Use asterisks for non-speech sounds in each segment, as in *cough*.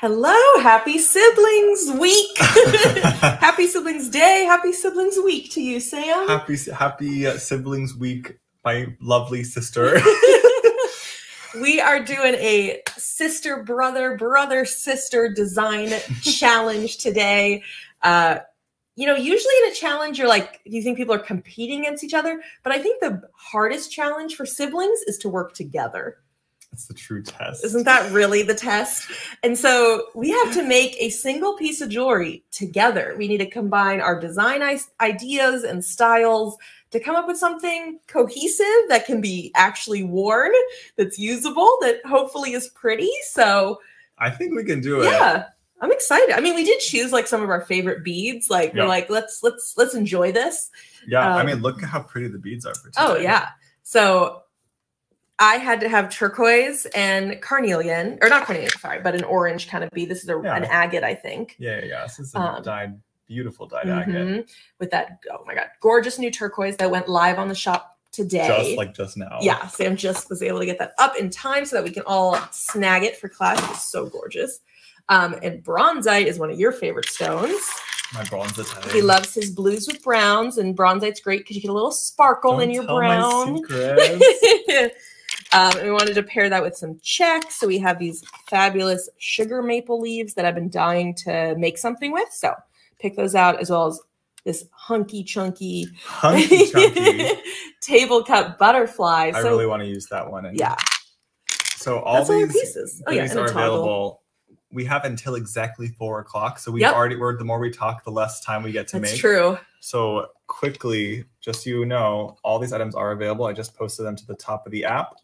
Hello, happy siblings week. *laughs* happy siblings day, happy siblings week to you, Sam. Happy Happy uh, Siblings Week, my lovely sister. *laughs* *laughs* we are doing a sister brother brother sister design challenge today. Uh, you know, usually in a challenge, you're like, do you think people are competing against each other, but I think the hardest challenge for siblings is to work together. It's the true test. Isn't that really the test? And so we have to make a single piece of jewelry together. We need to combine our design ideas and styles to come up with something cohesive that can be actually worn, that's usable, that hopefully is pretty. So I think we can do it. Yeah. I'm excited. I mean, we did choose like some of our favorite beads. Like yeah. we're like, let's let's let's enjoy this. Yeah, um, I mean, look at how pretty the beads are for oh, today. Oh yeah. So I had to have turquoise and carnelian, or not carnelian, sorry, but an orange kind of bead. This is a, yeah. an agate, I think. Yeah, yeah, yeah. This is a um, dyed, beautiful dyed mm-hmm. agate. With that, oh my god, gorgeous new turquoise that went live on the shop today. Just like just now. Yeah, Sam just was able to get that up in time so that we can all snag it for class. It's so gorgeous. Um, and bronzite is one of your favorite stones. My bronzite. He loves his blues with browns, and bronzite's great because you get a little sparkle Don't in your brown. *laughs* Um, we wanted to pair that with some checks. So we have these fabulous sugar maple leaves that I've been dying to make something with. So pick those out as well as this hunky chunky, hunky chunky *laughs* table cut butterfly. I so, really want to use that one. yeah. So all That's these all pieces oh, yeah, are available. We have until exactly four o'clock. So we've yep. already we're the more we talk, the less time we get to That's make. true. So quickly, just so you know, all these items are available. I just posted them to the top of the app.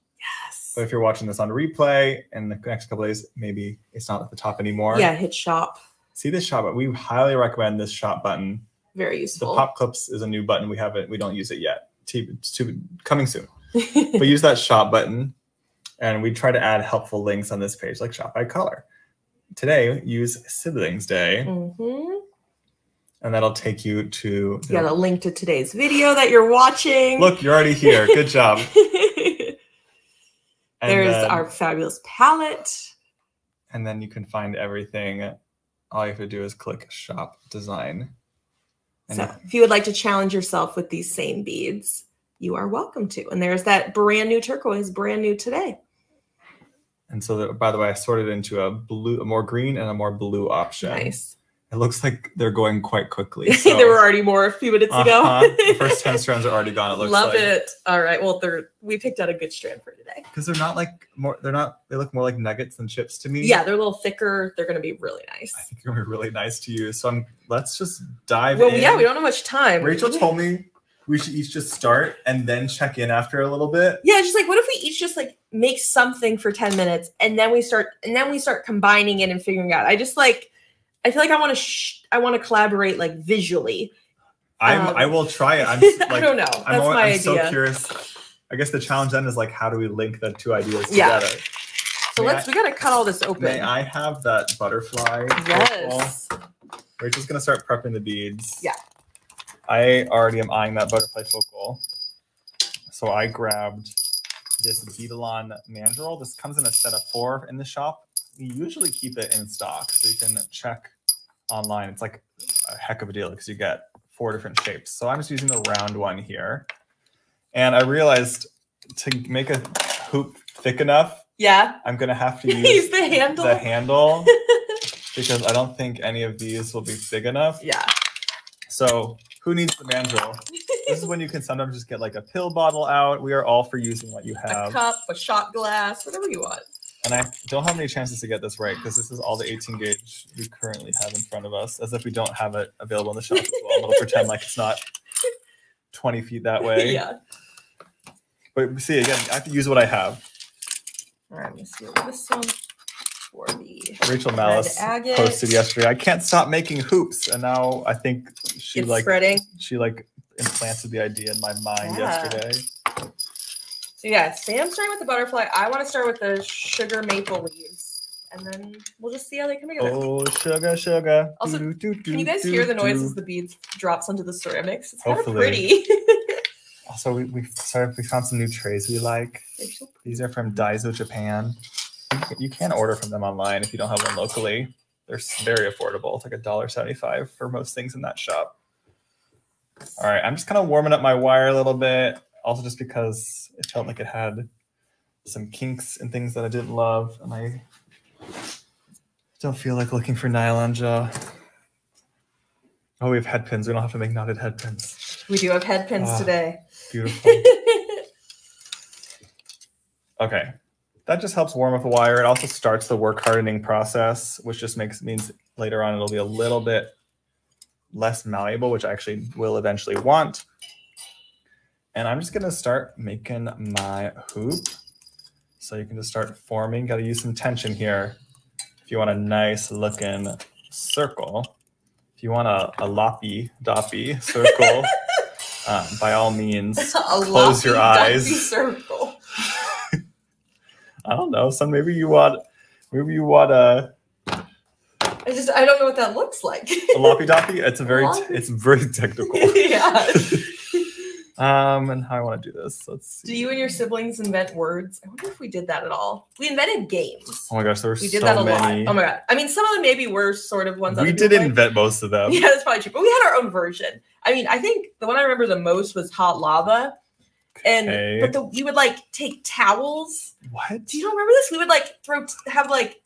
But if you're watching this on replay in the next couple days, maybe it's not at the top anymore. Yeah, hit shop. See this shop, but we highly recommend this shop button. Very useful. The pop clips is a new button. We haven't, we don't use it yet. It's too, coming soon. *laughs* but use that shop button, and we try to add helpful links on this page, like shop by color. Today, use Siblings Day. Mm-hmm and that'll take you to you got a link to today's video that you're watching look you're already here good job *laughs* There's then, our fabulous palette. And then you can find everything. All you have to do is click shop design. And so if you would like to challenge yourself with these same beads, you are welcome to. And there's that brand new turquoise, brand new today. And so, that, by the way, I sorted into a blue, a more green, and a more blue option. Nice. It looks like they're going quite quickly. *laughs* So. there were already more a few minutes uh-huh. ago. the first *laughs* 10 strands are already gone. It looks Love like. it. All right. Well, they're we picked out a good strand for today. Because they're not like more they're not they look more like nuggets than chips to me. Yeah, they're a little thicker. They're gonna be really nice. I think they're gonna be really nice to use. So I'm let's just dive well, in. yeah, we don't have much time. Rachel told me we should each just start and then check in after a little bit. Yeah, just like what if we each just like make something for 10 minutes and then we start and then we start combining it and figuring out. I just like I feel like I want to sh- I want to collaborate like visually. I'm um, I will try it. I'm *laughs* like, I don't know. That's I'm, my I'm idea. so curious. I guess the challenge then is like how do we link the two ideas yeah. together? So may let's I, we gotta cut all this open. May I have that butterfly? Yes. Rachel's gonna start prepping the beads. Yeah. I already am eyeing that butterfly focal. So I grabbed this Beadalon mandrel. This comes in a set of four in the shop. We usually keep it in stock, so you can check online. It's like a heck of a deal because you get four different shapes. So I'm just using the round one here. And I realized to make a hoop thick enough, yeah, I'm gonna have to *laughs* use, use the handle. The handle *laughs* because I don't think any of these will be big enough. Yeah. So who needs the mandrel? this is when you can sometimes just get like a pill bottle out. We are all for using what you have. A cup, a shot glass, whatever you want. And I don't have any chances to get this right because this is all the 18 gauge we currently have in front of us, as if we don't have it available in the shop as well. I'm gonna pretend like it's not 20 feet that way. *laughs* Yeah. But see, again, I have to use what I have. All right, let me see this one for the Rachel Malice posted yesterday. I can't stop making hoops, and now I think she it's like spreading. She like implanted the idea in my mind yeah. yesterday. So yeah, Sam's starting with the butterfly. I want to start with the sugar maple leaves. And then we'll just see how they come together. Oh, sugar, sugar. Also, do, do, do, can you guys hear the noise as the beads drops onto the ceramics? It's kind of pretty. *laughs* also, we, we sorry we found some new trays we like. So These are from Daiso Japan. You can, you can order from them online if you don't have one locally. They're very affordable. It's like a dollar seventy-five for most things in that shop. All right, I'm just kind of warming up my wire a little bit. Also, just because it felt like it had some kinks and things that I didn't love, and I don't feel like looking for nylon jaw. Oh, we have head pins. We don't have to make knotted head pins. We do have head pins Ah. today. Beautiful. *laughs* Okay. That just helps warm up the wire. It also starts the work hardening process, which just makes means later on it'll be a little bit less malleable, which I actually will eventually want. And I'm just gonna start making my hoop. So you can just start forming. Got to use some tension here. If you want a nice looking circle, if you want a, a loppy doppy circle, *laughs* um, by all means, *laughs* Close your eyes. Circle. *laughs* I don't know. Some maybe you want maybe you want a, I just I don't know what that looks like. a loppy doppy. It's a very it's very technical. yeah. Um, and how I want to do this. Let's see. Do you and your siblings invent words? I wonder if we did that at all. We invented games. Oh my gosh, there were We so did that a many. lot. Oh my god. I mean, some of them maybe were sort of ones. we did liked. invent most of them. *laughs* Yeah, that's probably true. But we had our own version. I mean, I think the one I remember the most was hot lava. And Okay. but the, we would like take towels. What? Do you don't remember this? We would like throw have like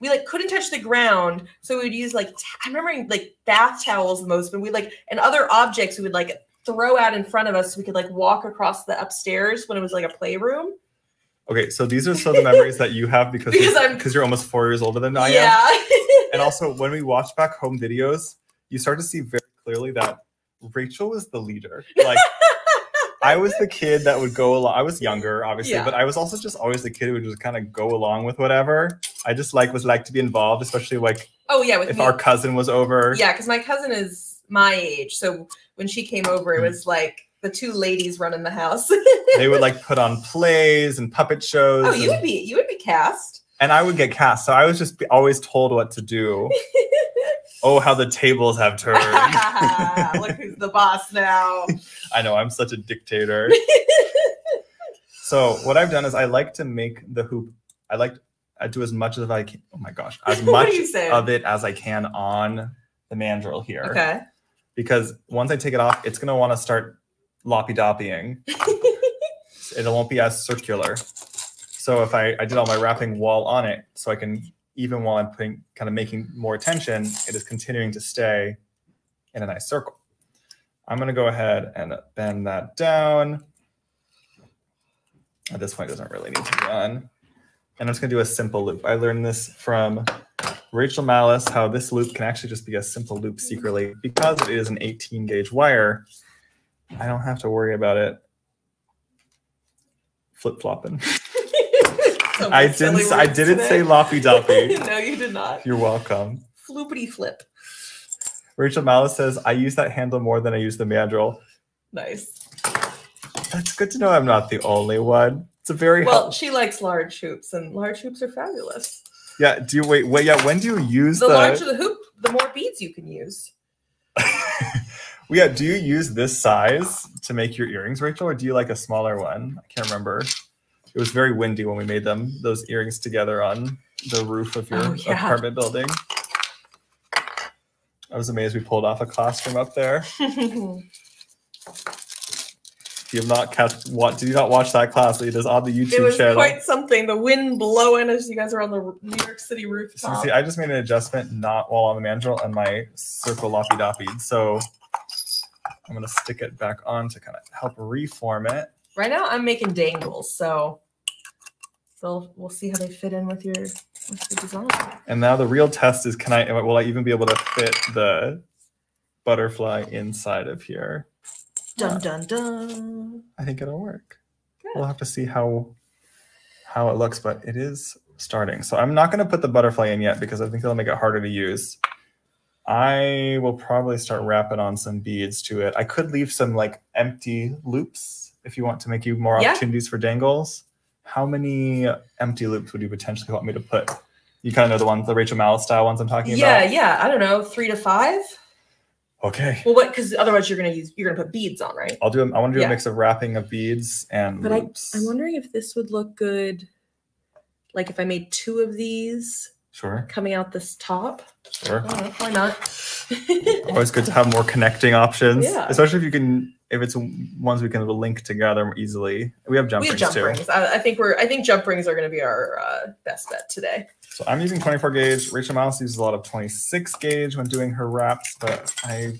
we like couldn't touch the ground, so we would use like I'm remembering like bath towels the most, but we like and other objects we would like throw out in front of us so we could like walk across the upstairs when it was like a playroom. Okay, so these are some of the memories that you have because *laughs* Because you're, almost four years older than I am. yeah. *laughs* And also, when we watch back home videos, you start to see very clearly that Rachel was the leader. Like, I was the kid that would go along. I was younger, obviously, Yeah. but I was also just always the kid who would just kind of go along with whatever. I just like was like to be involved, especially like oh yeah, with if me. our cousin was over. Yeah, because my cousin is my age. So when she came over, Hmm. it was like the two ladies running the house. *laughs* They would like put on *laughs* plays and puppet shows. oh, you would be you would be cast. and I would get cast. So I was just always told what to do. *laughs* oh, how the tables have turned. Look who's the boss now. I know I'm such a dictator. so what I've done is I like to make the hoop. I like I do as much as I can. Oh my gosh, as much are you saying? of it as I can on the mandrel here. Okay. Because once I take it off, it's gonna want to start loppy doppying. *laughs* it won't be as circular. So if I, I did all my wrapping while on it, so I can even while I'm putting kind of making more tension, it is continuing to stay in a nice circle. I'm gonna go ahead and bend that down. At this point, it doesn't really need to be. And I'm just gonna do a simple loop. I learned this from Rachel Malice, how this loop can actually just be a simple loop secretly. Because it is an 18 gauge wire, I don't have to worry about it flip flopping. *laughs* *laughs* I didn't. I didn't today. say loppy doppy. *laughs* no, you did not. You're welcome. Floopity flip. Rachel Malice says, "I use that handle more than I use the mandrel." Nice. That's good to know. I'm not the only one. It's a very Well, she likes large hoops, and large hoops are fabulous. Yeah. Do you wait? Wait. Yeah. When do you use The the? larger the hoop, the more beads you can use. *laughs* yeah. Do you use this size to make your earrings, Rachel, or do you like a smaller one? I can't remember. It was very windy when we made them. Those earrings together on the roof of your Oh, yeah. apartment building. I was amazed we pulled off a classroom up there. *laughs* You have not catch, what did you not watch that class? It is on the YouTube it was channel. quite something. The wind blowing as you guys are on the New York City So rooftop. see, I just made an adjustment not while on the mandrel and my circle loppy doppy. So I'm gonna stick it back on to kind of help reform it. Right now, I'm making dangles, so so we'll see how they fit in with your with your design. And now the real test is can I will I even be able to fit the butterfly inside of here? Dun dun dun. I think it'll work. Good. We'll have to see how how it looks, but it is starting. So I'm not going to put the butterfly in yet because I think it'll make it harder to use. I will probably start wrapping on some beads to it. I could leave some like empty loops if you want to make you more Yeah. opportunities for dangles. How many empty loops would you potentially want me to put? You kind of know the ones, the Rachel Malice style ones I'm talking Yeah, about. Yeah, yeah. I don't know, three to five. Okay. Well, what? Because otherwise, you're gonna use you're gonna put beads on, right? I'll do. A, I want to do Yeah. a mix of wrapping of beads and But I, loops. I'm wondering if this would look good, Like if I made two of these Sure, coming out this top, sure. I know, why not? Always good to have more connecting options, *laughs* Yeah. especially if you can, if it's ones we can link together more easily. We have jump we have rings jump too. rings. I, I think we're. I think jump rings are going to be our uh, best bet today. So I'm using 24 gauge. Rachel Mouse uses a lot of 26 gauge when doing her wraps, but I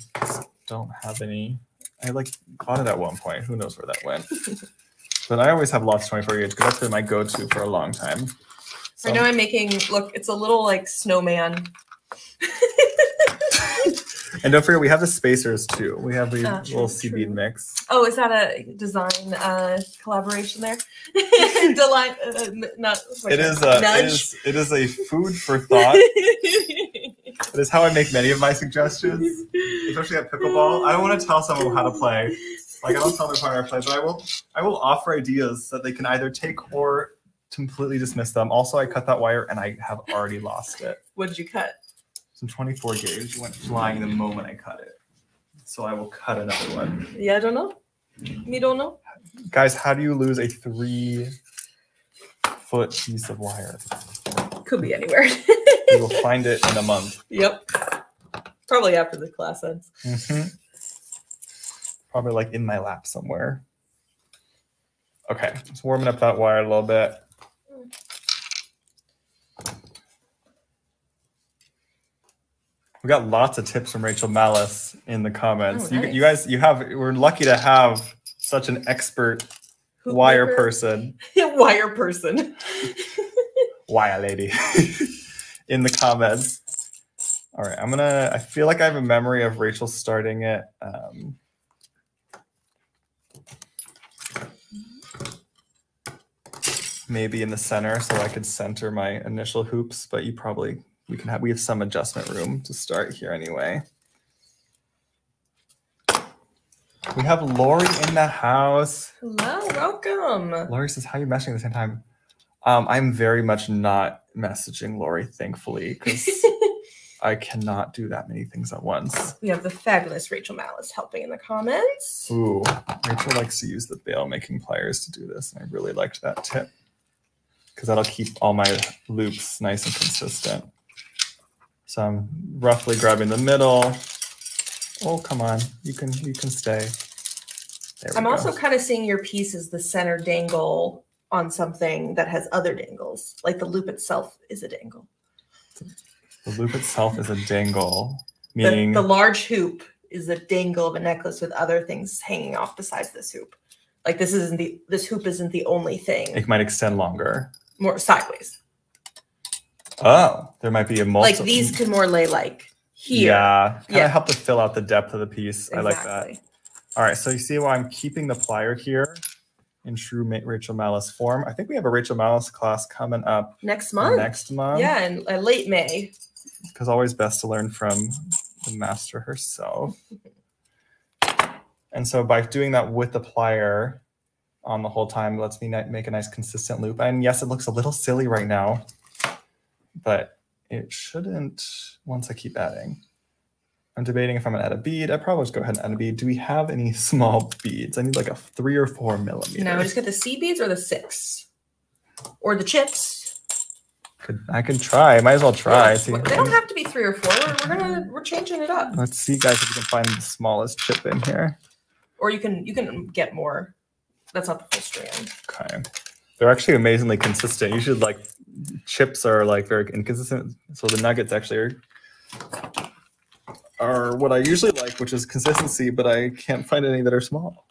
don't have any. I like bought it at one point. Who knows where that went? *laughs* but I always have lots of 24 gauge because that's been my go-to for a long time. So, Right now I'm making. Look, it's a little like snowman. *laughs* and don't forget, we have the spacers too. We have the Ah, little bead mix. Oh, is that a design uh, collaboration there? *laughs* Deline, uh, not. It is, a, it is it is a food for thought. *laughs* it is how I make many of my suggestions. especially at pickleball. I don't want to tell someone how to play. Like I don't tell partner how to play, but I will. I will offer ideas that they can either take or completely dismiss them. Also, I cut that wire and I have already lost it. what did you cut? Some 24 gauge went flying the moment I cut it. So I will cut another one. Yeah, I don't know. Me don't know. Guys, how do you lose a three foot piece of wire? Could be anywhere. *laughs* We will *laughs* find it in a month. yep. Probably after the class ends. Mm-hmm. Probably like in my lap somewhere. Okay, just warming up that wire a little bit. We got lots of tips from Rachel Malice in the comments. Oh, you, nice. you guys, you have. We're lucky to have such an expert wire maker? person, *laughs* wire person. *laughs* wire lady, *laughs* in the comments. All right, I'm gonna. I feel like I have a memory of Rachel starting it. Um, maybe in the center, so I could center my initial hoops. But you probably we can have we have some adjustment room to start here anyway. We have Lori in the house. Hello, welcome. Lori says, "How are you messaging at the same time?" Um, I'm very much not messaging Lori, thankfully, because *laughs* I cannot do that many things at once. we have the fabulous Rachel Malice helping in the comments. Ooh, Rachel likes to use the bail making pliers to do this, and I really liked that tip because that'll keep all my loops nice and consistent. So I'm roughly grabbing the middle. Oh, come on, you can you can stay. There we I'm go. also kind of seeing your piece as the center dangle on something that has other dangles. Like the loop itself is a dangle. the loop itself is a dangle, The, meaning the large hoop is a dangle of a necklace with other things hanging off besides this hoop. Like this isn't the this hoop isn't the only thing. it might extend longer. More sideways. Oh, there might be a multi. Like these could more lay like here. Yeah, kind of Yeah. help to fill out the depth of the piece. I like that. All right, so you see why I'm keeping the plier here in true Rachel Malice form. I think we have a Rachel Malice class coming up Next month. next month. yeah, in uh, late May. because always best to learn from the master herself. And so by doing that with the plier on the whole time, lets me make a nice consistent loop. And yes, it looks a little silly right now, but it shouldn't once I keep adding. I'm debating if I'm gonna add a bead. I probably just go ahead and add a bead. Do we have any *laughs* small beads? I need like a three or four millimeter. Now we just get the C beads or the six, or the chips. Could, I can try. Might as well try. Yeah, See- They don't have to be three or four. We're, we're gonna we're changing it up. Let's see, guys, if we can find the smallest chip in here. Or you can you can get more. That's not the full strand. Okay. They're actually amazingly consistent. You should like chips are like very inconsistent. So the nuggets actually are are what I usually like, which is consistency, but I can't find any that are small.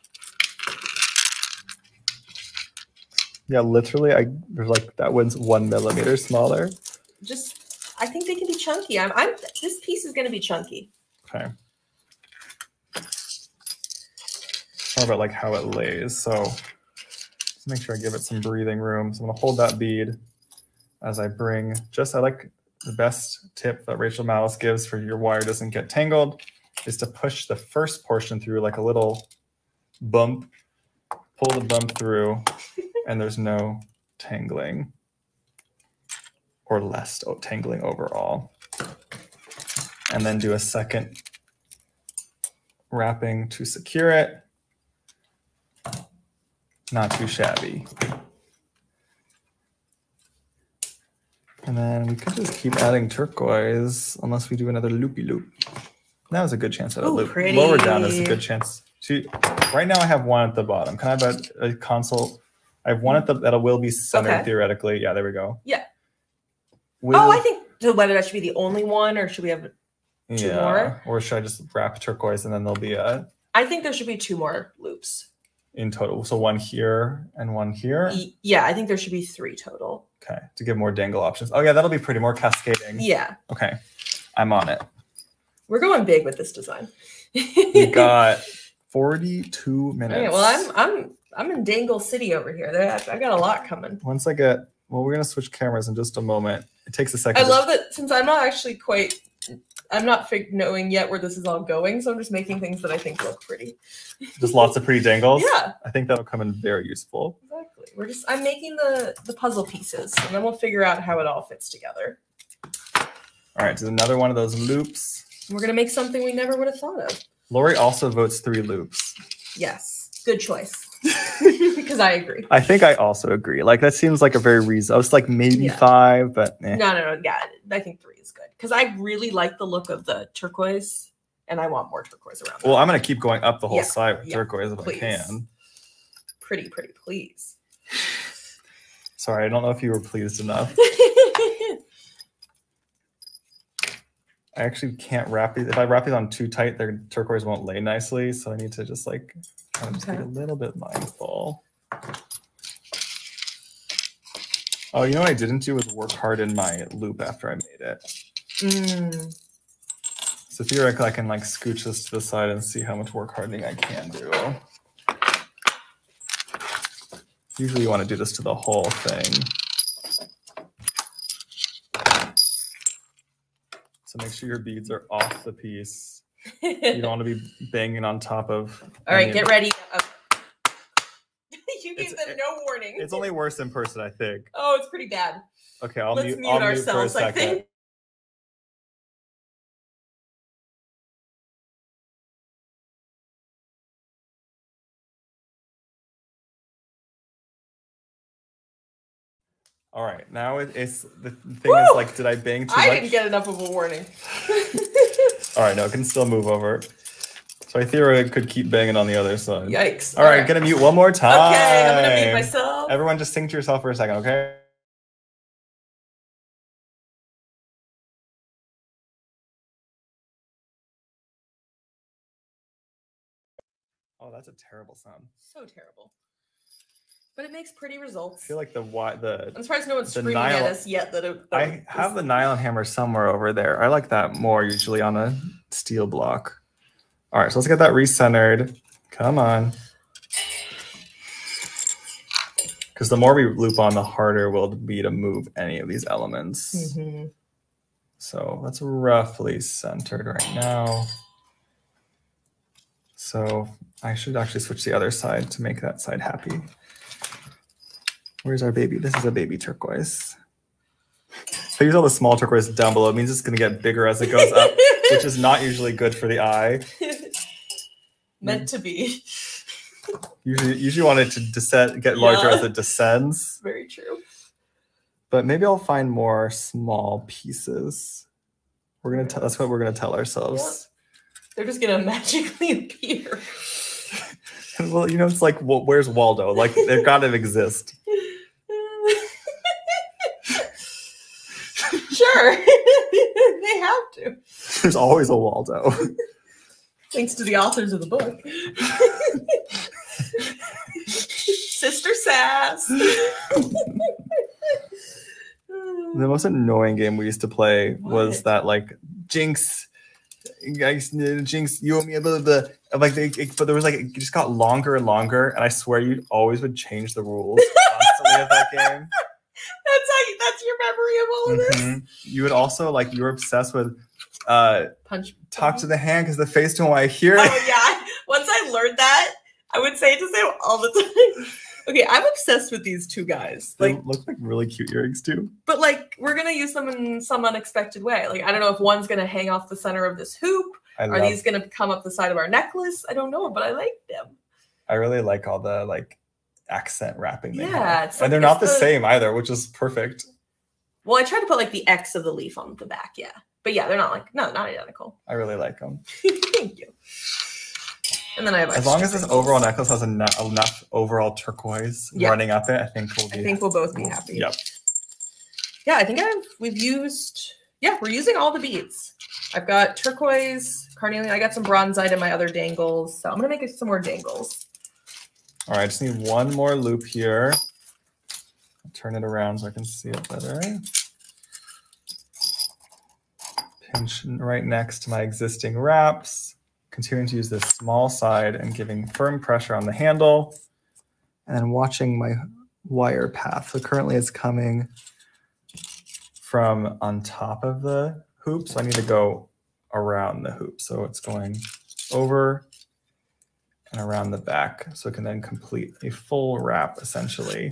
Yeah, literally I there's like that one's one millimeter smaller. Just I think they can be chunky. I'm I'm this piece is gonna be chunky. Okay. More about like how it lays. So let's make sure I give it some breathing room. So I'm gonna hold that bead as I bring just I like the best tip that Rachel Malice gives for your wire doesn't get tangled is to push the first portion through like a little bump, pull the bump through, *laughs* and there's no tangling or less tangling overall. And then do a second wrapping to secure it. Not too shabby. And then we could just keep adding turquoise unless we do another loopy loop. That was a good chance at a Ooh, loop. Lower down is a good chance. See, right now I have one at the bottom. Can I have a, a console? I have one at the that will be centered Okay. theoretically. Yeah, there we go. Yeah. Will- Oh, I think so whether that should be the only one or should we have two yeah. more. Or should I just wrap turquoise and then there'll be a I think there should be two more loops. In total. So one here and one here. Yeah, I think there should be three total. Okay, to give more dangle options. Oh yeah, that'll be pretty more cascading. Yeah. Okay, I'm on it. We're going big with this design. We got 42 *laughs* minutes. Okay, well, I'm I'm I'm in Dangle City over here. I've I've got a lot coming. Once I get, well, we're gonna switch cameras in just a moment. It takes a second. I love that since I'm not actually quite, I'm not fig- knowing yet where this is all going, so I'm just making things that I think look pretty. just lots of pretty dangles. Yeah, I think that'll come in very useful. exactly. We're just I'm making the the puzzle pieces, and then we'll figure out how it all fits together. All right, so another one of those loops. We're gonna make something we never would have thought of. Lori also votes three loops. Yes, good choice. *laughs* because I agree. I think I also agree. Like that seems like a very reason. I was like maybe Yeah. five, but eh. No, no, no. Yeah, I think three is good because I really like the look of the turquoise, and I want more turquoise around. well, that. I'm gonna keep going up the whole Yeah, side with yeah, turquoise if please. I can. pretty, pretty, please. Sorry, I don't know if you were pleased enough. *laughs* I actually can't wrap these. If I wrap these on too tight, their turquoise won't lay nicely. So I need to just like of just be Okay. a little bit mindful. Oh, you know what I didn't do was work hard in my loop after I made it. Mm, So theoretically, I can like scooch this to the side and see how much work hardening I can do. Usually you want to do this to the whole thing. So make sure your beads are off the piece. You don't want to be banging on top of. All right, get ready. Uh, *laughs* you gave It's- them no warning. It's only worse in person, I think. oh, it's pretty bad. Okay, I'll Let's mute, mute I'll mute for a ourselves. I second. think. All right, now it's the thing Woo! is like, did I bang too I much? didn't get enough of a warning. *laughs* All right, no, it can still move over. So I theoretically could keep banging on the other side. Yikes! All right, gonna mute one more time. *laughs* Okay, I'm gonna mute myself. Everyone just sing to yourself for a second, okay? Oh, that's a terrible sound. So terrible. But it makes pretty results. I feel like the why the I'm surprised no one's screaming at us yet. That, it, that I it- have the nylon hammer somewhere over there. I like that more usually on a steel block. All right, so let's get that recentered. Come on. Because the more we loop on, the harder will be to move any of these elements. Mhm. So that's roughly centered right now. So I should actually switch the other side to make that side happy. Where's our baby? This is a baby turquoise. I use all the small turquoise down below, it means it's going to get bigger as it goes up, which is not usually good for the eye. *laughs* Meant to be. Usually, usually want it to descend, get larger Yeah. as it descends. *laughs* Very true. But maybe I'll find more small pieces. We're gonna. tell. that's what we're gonna tell ourselves. They're just gonna *laughs* magically appear. well, you know, it's like, well, where's Waldo? Like, they've got to exist. Sure, *laughs* they have to. *laughs* There's always a Waldo. *laughs* Thanks to the authors of the book. Sister Sass. The most annoying game we used to play was that like Jinx, guys, Jinx, you owe me a little bit. Like, they, it- but there was like it just got longer and longer, and I swear you always would change the rules constantly of that game. *laughs* That's how you, that's your memory of all of this. Mhm. You would also like you were obsessed with uh Punch. talk to the hand because the face don't want to hear it. Oh yeah. Once I learned that, I would say it to Sam all the *laughs* time. Okay, I'm obsessed with these two guys. They Like, look like really cute earrings too. but like we're gonna use them in some unexpected way. Like I don't know if one's gonna hang off the center of this hoop. I Are love. these gonna come up the side of our necklace? I don't know, but I like them. I really like all the like accent wrapping. They Yeah, have. and they're not the the- same either, which is perfect. Well, I tried to put like the X of the leaf on the back, yeah. But yeah, they're not like no, not identical. I really like them. *laughs* Thank you. And then I have As long as this overall necklace has enough, enough overall turquoise Yeah. running up it, I think we'll be. I think we'll both be happy. Yep. Yeah, I think I've we've used yeah, we're using all the beads. I've got turquoise, carnelian, I got some bronzite in my other dangles. So I'm gonna make some more dangles. All right, I just need one more loop here. Turn it around so I can see it better. Pinch right next to my existing wraps. Continuing to use this small side and giving firm pressure on the handle. And then watching my wire path. So currently it's coming from on top of the hoop. So I need to go around the hoop. So it's going over and around the back so it can then complete a full wrap essentially.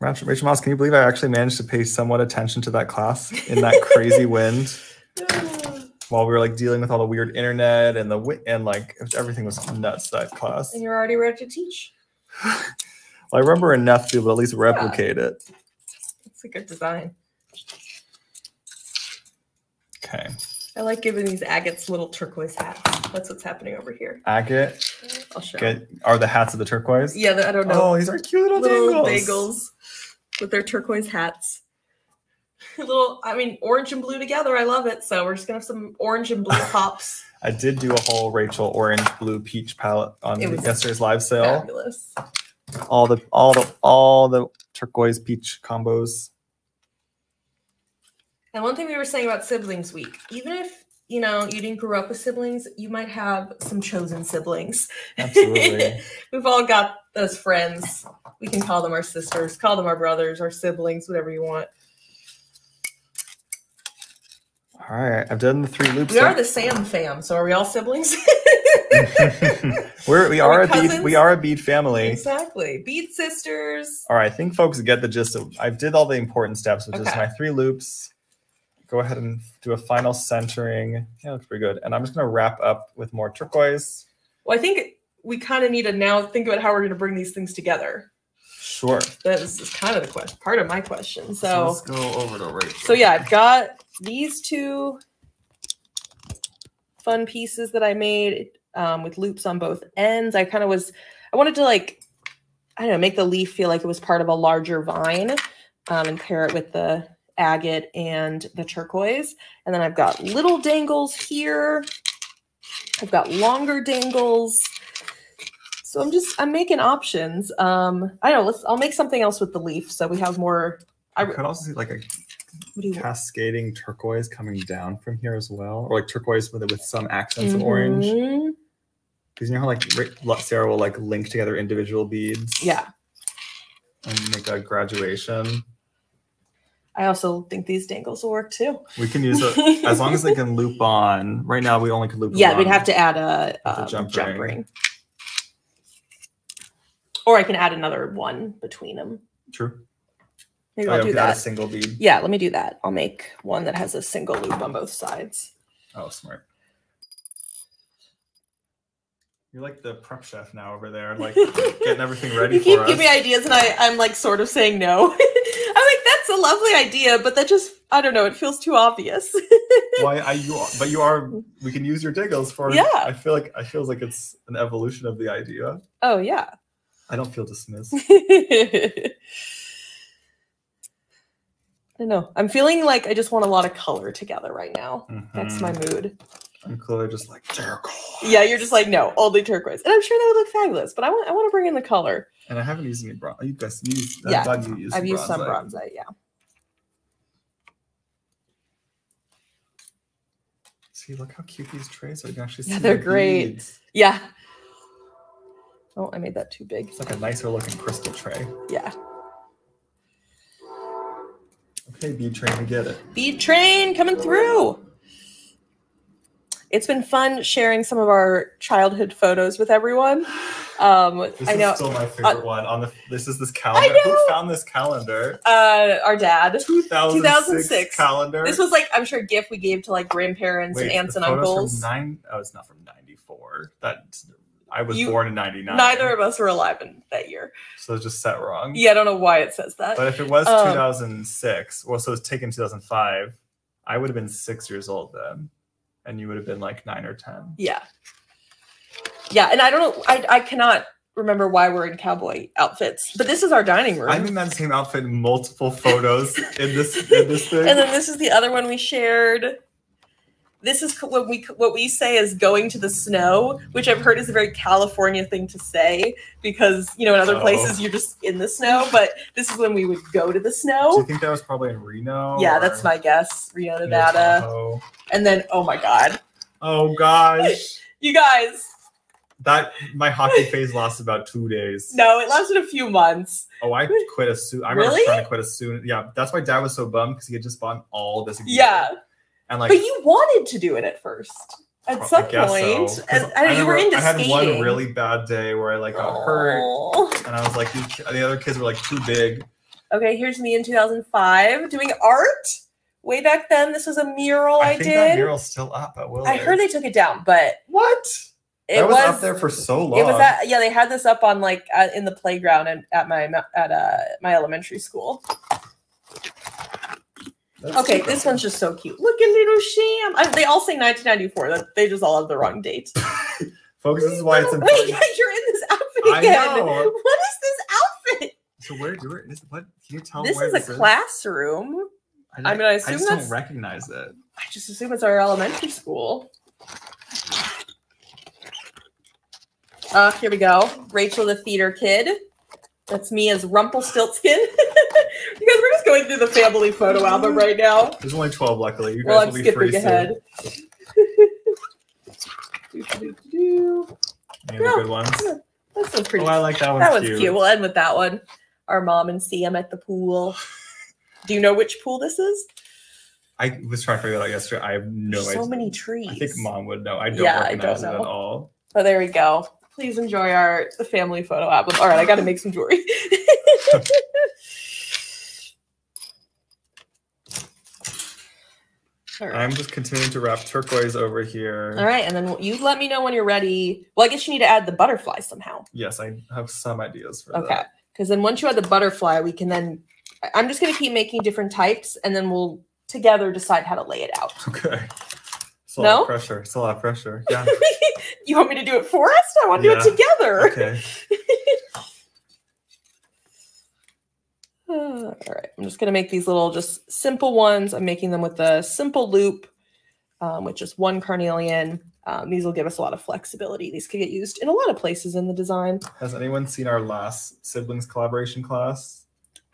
Rachel, Rachel Moss, can you believe I actually managed to pay somewhat attention to that class in that *laughs* crazy wind while we were like dealing with all the weird internet and the and like everything was nuts that class. And you're already ready to teach. Well, I remember enough to be able to at least replicate it. It's a good design. Okay, I like giving these agates little turquoise hats. That's what's happening over here. agate. I'll show. Get are the hats of the turquoise? Yeah, the- I don't know. Oh, these are cute little, little dangles. bagels with their turquoise hats. *laughs* little, I mean, orange and blue together. I love it. So we're just gonna have some orange and blue *laughs* pops. I did do a whole Rachel orange, blue, peach palette on yesterday's live sale. Fabulous. All the all the all the turquoise peach combos. And one thing we were saying about siblings week, even if you know you didn't grow up with siblings, you might have some chosen siblings. Absolutely. *laughs* We've all got those friends. We can call them our sisters, call them our brothers, our siblings, whatever you want. all right, I've done the three loops. We are the Sam fam, so are we all siblings? *laughs* We're, we Are are, we a bead. We are a bead family. exactly. Beat sisters. All right, I think folks get the gist of. I did all the important steps, which is my three loops. Go ahead and do a final centering. Yeah, looks pretty good. And I'm just gonna wrap up with more turquoise. Well, I think we kind of need to now think about how we're going to bring these things together. Sure. That is, is kind of the question, part of my question. So, let's go over to Rachel. so yeah, I've got these two fun pieces that I made um, with loops on both ends. I kind of was, I wanted to like, I don't know, make the leaf feel like it was part of a larger vine um, and pair it with the agate and the turquoise. And then I've got little dangles here. I've got longer dangles. So I'm just I'm making options. Um, I don't know. Let's I'll make something else with the leaf so we have more. I could also see like a what do you cascading turquoise coming down from here as well, or like turquoise with with some accents of orange. Mhm. Because you know how like Ra- Sarah will like link together individual beads, Yeah. and make a graduation. I also think these dangles will work too. We can use it as long as they can loop *laughs* on. Right now, we only can loop. Yeah, on we'd have to add a, a um, jump jump, ring. ring. Or I can add another one between them. True. Maybe Oh, I'll yeah, do we could add a that. single bead. Yeah, let me do that. I'll make one that has a single loop on both sides. Oh, smart. You're like the prep chef now over there, like *laughs* getting everything ready you keep giving me ideas and I, I'm like sort of saying no. *laughs* That's a lovely idea, but that just I don't know, it feels too obvious. *laughs* Why I you are, but you are. We can use your dangles for. Yeah. I feel like I feels like it's an evolution of the idea. oh yeah. I don't feel dismissed. *laughs* I don't know. I'm feeling like I just want a lot of color together right now. That's Mhm. my mood. I'm clearly just like turquoise. Yeah, you're just like no, only turquoise, and I'm sure that would look fabulous. But I want I want to bring in the color. And I haven't used any bronze. You guys used. Yeah, you used. I've used some bronzite. Yeah. See, look how cute these trays are. You can actually Yeah, see they're the great. beads. Yeah. Oh, I made that too big. It's like a nicer looking crystal tray. Yeah. Okay, bead tray, we get it. Bead train coming through. It's been fun sharing some of our childhood photos with everyone. Um, This I is still my favorite one. On the this is this calendar. know. Who found this calendar? uh, our dad. 2006, 2006. calendar. This was like I'm sure a gift we gave to like grandparents Wait, and aunts and uncles. From nine, oh, it's not from 94. That I was You- born in '99. Neither of us were alive in that year. So it's just set wrong. Yeah, I don't know why it says that. But if it was Um, 2006, well, so it's taken 2005, I would have been six years old then, and you would have been like nine or ten. yeah. Yeah, and I don't know. I, I cannot remember why we're in cowboy outfits, but this is our dining room. I'm in that same outfit in multiple photos in this in this *laughs* thing. and then this is the other one we shared. This is what we what we say is going to the snow, which I've heard is a very California thing to say because you know in other Oh. places you're just in the snow, but this is when we would go to the snow. Do you think that was probably in Reno? Yeah, or that's my guess. Reno, Nevada, and then oh my god, Oh gosh, *laughs* you guys! that my hockey phase lasted about two days. No, it lasted a few months. Oh, I quit as soon. I remember Really? trying to quit as soon. Yeah, that's why Dad was so bummed because he had just bought all this. gear. Yeah, and like but you wanted to do it at first. At I some point, so. and, and you were into I had skating. one really bad day where I like got hurt, Oh. and I was like, "You the other kids were like too big. Okay, here's me in 2005 doing art. Way back then, this was a mural I, I think did. that mural's still up at Willard. I heard they took it down, but what? it was, was, up there for so long. It was at yeah. They had this up on like in the playground and at my at uh my elementary school. That's Okay, super this one's just so cute. Look at little Sham. I, they all say 1994. That they just all have the wrong date. *laughs* Folks, this is why it's *laughs* important. Wait, you're in this outfit I again. know. What is this outfit? So where do it is what can you tell me This where is this a classroom. I mean, I assume I just don't recognize it. I just assume it's our elementary school. Uh, here we go. Rachel, the theater kid. That's me as Rumpelstiltskin. *laughs* you guys, we're just going through the family photo album right now. There's only 12 luckily. You guys Well, I'm will be free skipping soon. ahead. Do, do, do, do. Any Yeah. good ones? That's so pretty. Oh, I like that one. that one's cute. We'll end with that one. Our mom and Sam at the pool. *laughs* Do you know which pool this is? I was trying to figure that out yesterday. I have no There's idea. so many trees. I think mom would know. I don't Yeah, I recognize don't it at know. all. Oh, there we go. Please enjoy our family photo album. All right, I got to make some jewelry. *laughs* Right. I'm just continuing to wrap turquoise over here. All right, and then you let me know when you're ready. Well, I guess you need to add the butterfly somehow. Yes, I have some ideas for Okay, that. Okay, because then once you add the butterfly, we can then. I'm just gonna keep making different types, and then we'll together decide how to lay it out. Okay. It's a No? lot of pressure. It's a lot of pressure. *laughs* Yeah. you want me to do it first? I want to do it together. Okay. *laughs* All right, I'm just gonna make these little just simple ones. I'm making them with a simple loop, um, with just one carnelian. Um, these will give us a lot of flexibility. These could get used in a lot of places in the design. Has anyone seen our last siblings collaboration class?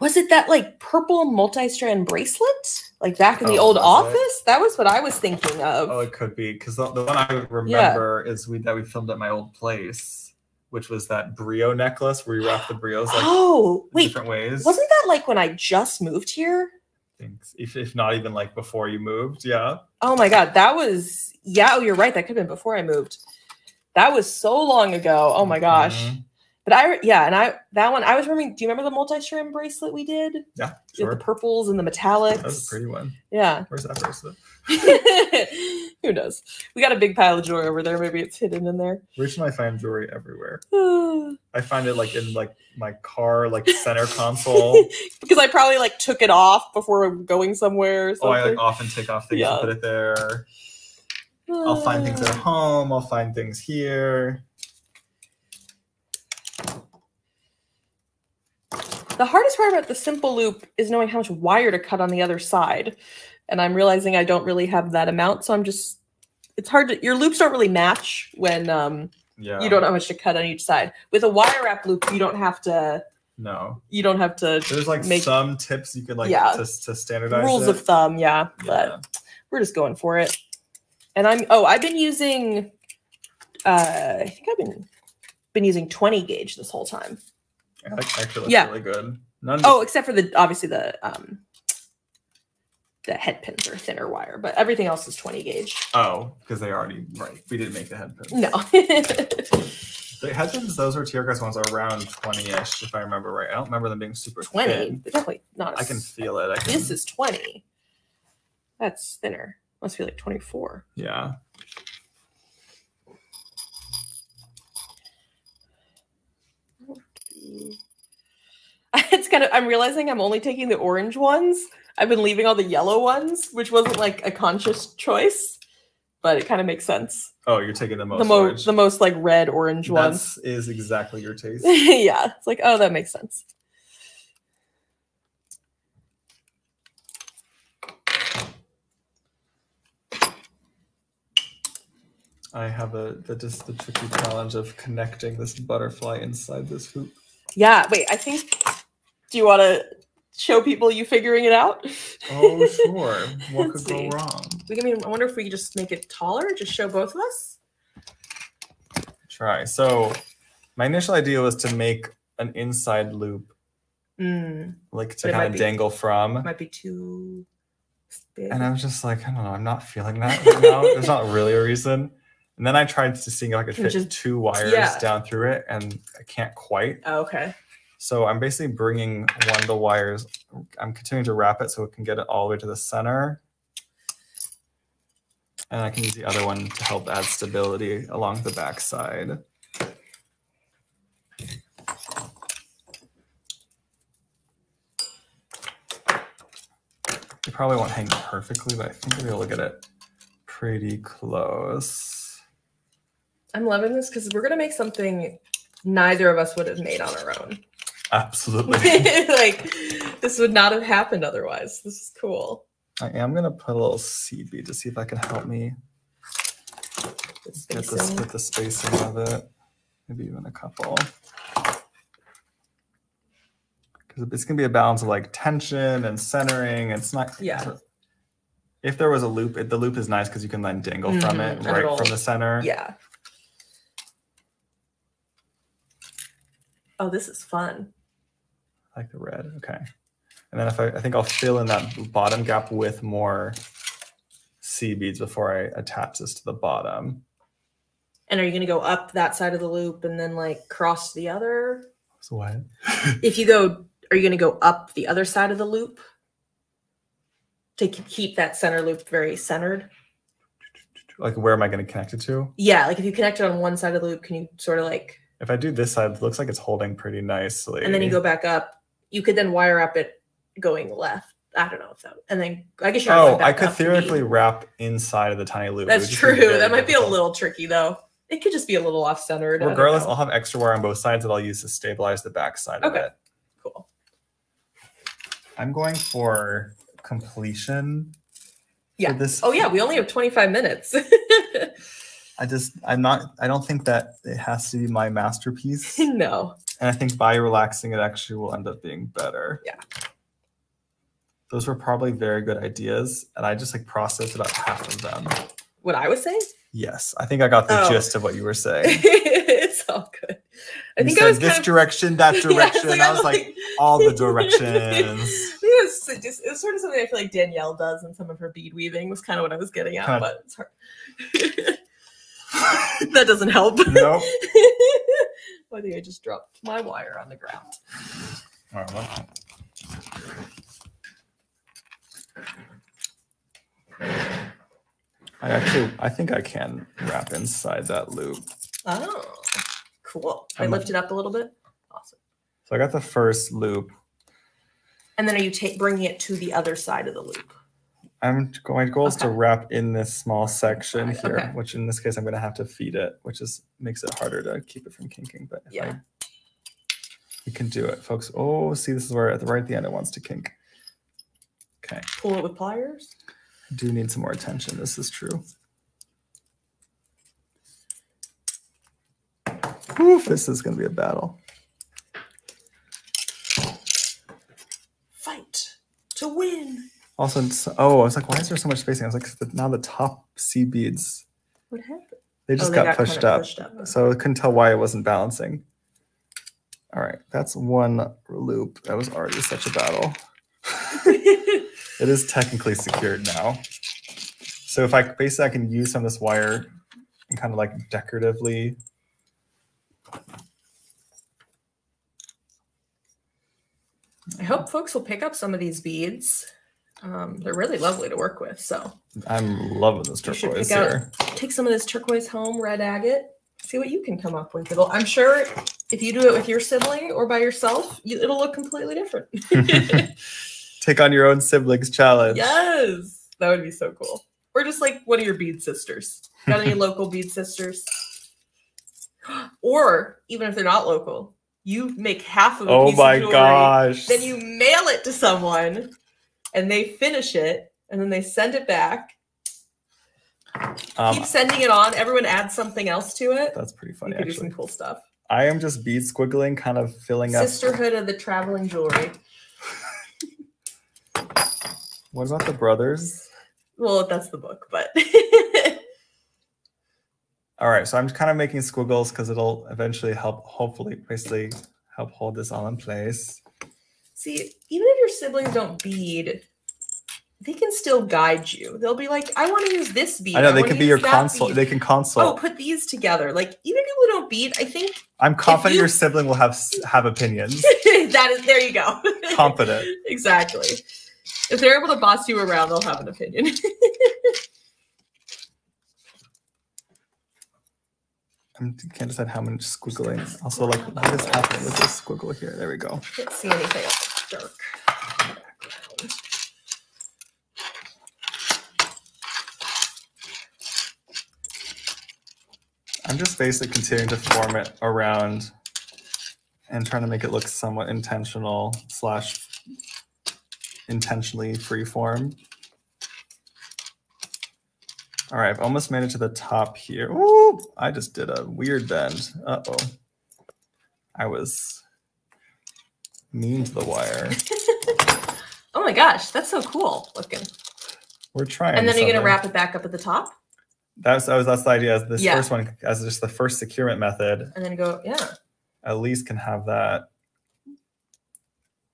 Was it that like purple multi-strand bracelet, like back in the Oh, old was it? office? That was what I was thinking of. Oh, it could be because the, the one I remember is we that we filmed at my old place, which was that brio necklace where you wrap the brios like oh, wait, different ways. wasn't that like when I just moved here? Thanks. If, if not even like before you moved, yeah. Oh my god, that was yeah. Oh, you're right. That could have been before I moved. That was so long ago. Oh my gosh. Mhm. But I yeah, and I that one I was remembering. Do you remember the multi-strand bracelet we did? Yeah, With the purples and the metallics. That was a pretty one. Yeah. Where's that bracelet? *laughs* Who knows? We got a big pile of jewelry over there. Maybe it's hidden in there. Rich and I find jewelry everywhere. *sighs* I find it like in like my car, like center *laughs* console. because I probably like took it off before going somewhere. Or oh, I like often take off things Yeah. and put it there. I'll find things at *sighs* home. I'll find things here. The hardest part about the simple loop is knowing how much wire to cut on the other side. And I'm realizing I don't really have that amount. So I'm just, it's hard to, your loops don't really match when um, Yeah. you don't know how much to cut on each side. With a wire wrap loop, you don't have to, No. you don't have to, There's like Make- some tips you could like Yeah. to, to standardize. rules it. of thumb. Yeah. But Yeah. we're just going for it. And I'm, oh, I've been using, uh, I think I've been, been using 20 gauge this whole time. Actually looks Yeah. really good. None Oh, except for the, obviously the, um, the head pins are thinner wire, but everything else is 20 gauge. oh, because they already right. We didn't make the head pins. No. *laughs* The head pins, those were TierraCast ones, are around 20-ish, if I remember right. I don't remember them being super 20. thin. Definitely not. I can feel it. Can, This is 20. That's thinner. Must be like 24. yeah. *laughs* It's kind of. I'm realizing I'm only taking the orange ones. I've been leaving all the yellow ones, which wasn't like a conscious choice, but it kind of makes sense. Oh, you're taking the most. the most, the most like red orange ones. That is exactly your taste. *laughs* yeah, it's like oh, that makes sense. I have a the just the tricky challenge of connecting this butterfly inside this hoop. Yeah. Wait. I think. Do you want to show people you figuring it out? Oh *laughs* sure. what could go wrong? We can. I wonder if we could just make it taller. Just show both of us. Try. So my initial idea was to make an inside loop, Mm, like to kind of dangle from. might be too big. And I was just like, I don't know, I'm not feeling that right now. There's not really a reason. And then I tried to see if I could fit just- two wires yeah. down through it, and I can't quite. Oh, okay. So I'm basically bringing one of the wires. I'm continuing to wrap it so it can get it all the way to the center. And I can use the other one to help add stability along the back side. It probably won't hang perfectly, but I think I'll be able to get it pretty close. I'm loving this because we're gonna make something neither of us would have made on our own. Absolutely. *laughs* like this would not have happened otherwise. This is cool. I am gonna put a little seed bead to see if I can help me get the, spacing. get the spacing of it. Maybe even a couple. Because it's gonna be a balance of like tension and centering. It's not. Yeah. If there was a loop, it, the loop is nice because you can then dangle from it Mhm, and right it'll- from the center. Yeah. Oh, this is fun. I like the red. Okay. And then if I, I think I'll fill in that bottom gap with more seed beads before I attach this to the bottom. And are you gonna go up that side of the loop and then like cross the other? So what? *laughs* If you go, are you gonna go up the other side of the loop to keep that center loop very centered? like where am I going to connect it to? Yeah, like if you connect it on one side of the loop, can you sort of like, If I do this side, it looks like it's holding pretty nicely. and then you go back up. You could then wire up it going left. I don't know if that, and then I guess you're not Oh, I could up to be- theoretically wrap inside of the tiny loop. That's true. That might be a little tricky though. It could just be a little off centered. Regardless, I'll have extra wire on both sides that I'll use to stabilize the back side Okay. of it. cool. I'm going for completion. for Yeah. This. Oh yeah, we only have 25 minutes. *laughs* I just, I'm not, I don't think that it has to be my masterpiece. *laughs* No. And. I think by relaxing it actually will end up being better. Yeah. Those were probably very good ideas. And I just like processed about half of them. What I was saying? Yes. I think I got the Oh. gist of what you were saying. *laughs* it's all good. I you think said I was this kind of direction, that *laughs* Yeah, direction. it's I I'm was like, all the directions. it was just it was sort of something I feel like Danielle does in some of her bead weaving was kind of what I was getting at, Kind but it's hard. *laughs* that doesn't help. nope. *laughs* I think I just dropped my wire on the ground. All right, well. I actually, I think I can wrap inside that loop. Oh, cool. I I'm- lift it up a little bit. Awesome. So I got the first loop. And then are you bringing it to the other side of the loop? I'm going. My goal is to wrap in this small section Side, here, okay. which in this case I'm going to have to feed it, which is makes it harder to keep it from kinking. But if Yeah. I, we can do it, folks. Oh, see, this is where at the right at the end it wants to kink. Okay, Pull it with pliers. I do need some more attention. This is true. Oof, this is going to be a battle. Fight to win. Also, it's, oh, I was like, why is there so much spacing? I was like, "The- now the top seed beads, What happened? they just Oh, they got, got pushed, up. pushed up. So I couldn't tell why it wasn't balancing. All right, that's one loop. That was already such a battle. *laughs* It is technically secured now. So if I basically I can use some of this wire and kind of like decoratively. I hope folks will pick up some of these beads. Um, they're really lovely to work with. So I'm loving this turquoise pick out- take some of this turquoise home, red agate. See what you can come up with. It'll, I'm sure if you do it with your sibling or by yourself, you, it'll look completely different. *laughs* *laughs* Take on your own siblings challenge. yes, that would be so cool. Or just like one of your bead sisters. Got any *laughs* local bead sisters? Or even if they're not local, you make half of a Oh piece my of jewelry, gosh. then you mail it to someone, and they finish it, and then they send it back. um, Keep sending it on. Everyone adds something else to it. that's pretty You funny can do some cool stuff. I am just bead squiggling, kind of filling up. Sisterhood of the Traveling Jewelry. What about the brothers? Well, that's the book, but *laughs* All right, so I'm kind of making squiggles because it'll eventually help, hopefully, basically help hold this all in place. See, even if your siblings don't bead, they can still guide you. They'll be like, "I want to use this bead." I know they wanna can be your console. bead." They can console. Oh, put these together. Like even people who don't bead, I think I'm confident you- your sibling will have have opinions. *laughs* that is there. You go. *laughs* confident. exactly. If they're able to boss you around, they'll have an opinion. *laughs* I can't decide how much squiggling. Also, like, what is happening with this squiggle here? There we go. Can't see anything else. Dark background. I'm just basically continuing to form it around and trying to make it look somewhat intentional slash intentionally freeform. All right, I've almost made it to the top here. Ooh, I just did a weird bend. Uh-oh. I was mean to the wire. *laughs* Oh my gosh, that's so cool looking. We're trying. And then you're gonna wrap it back up at the top, That's that was that's the idea. As this Yeah. first one, as just the first securement method, and then go, yeah. at least can have that.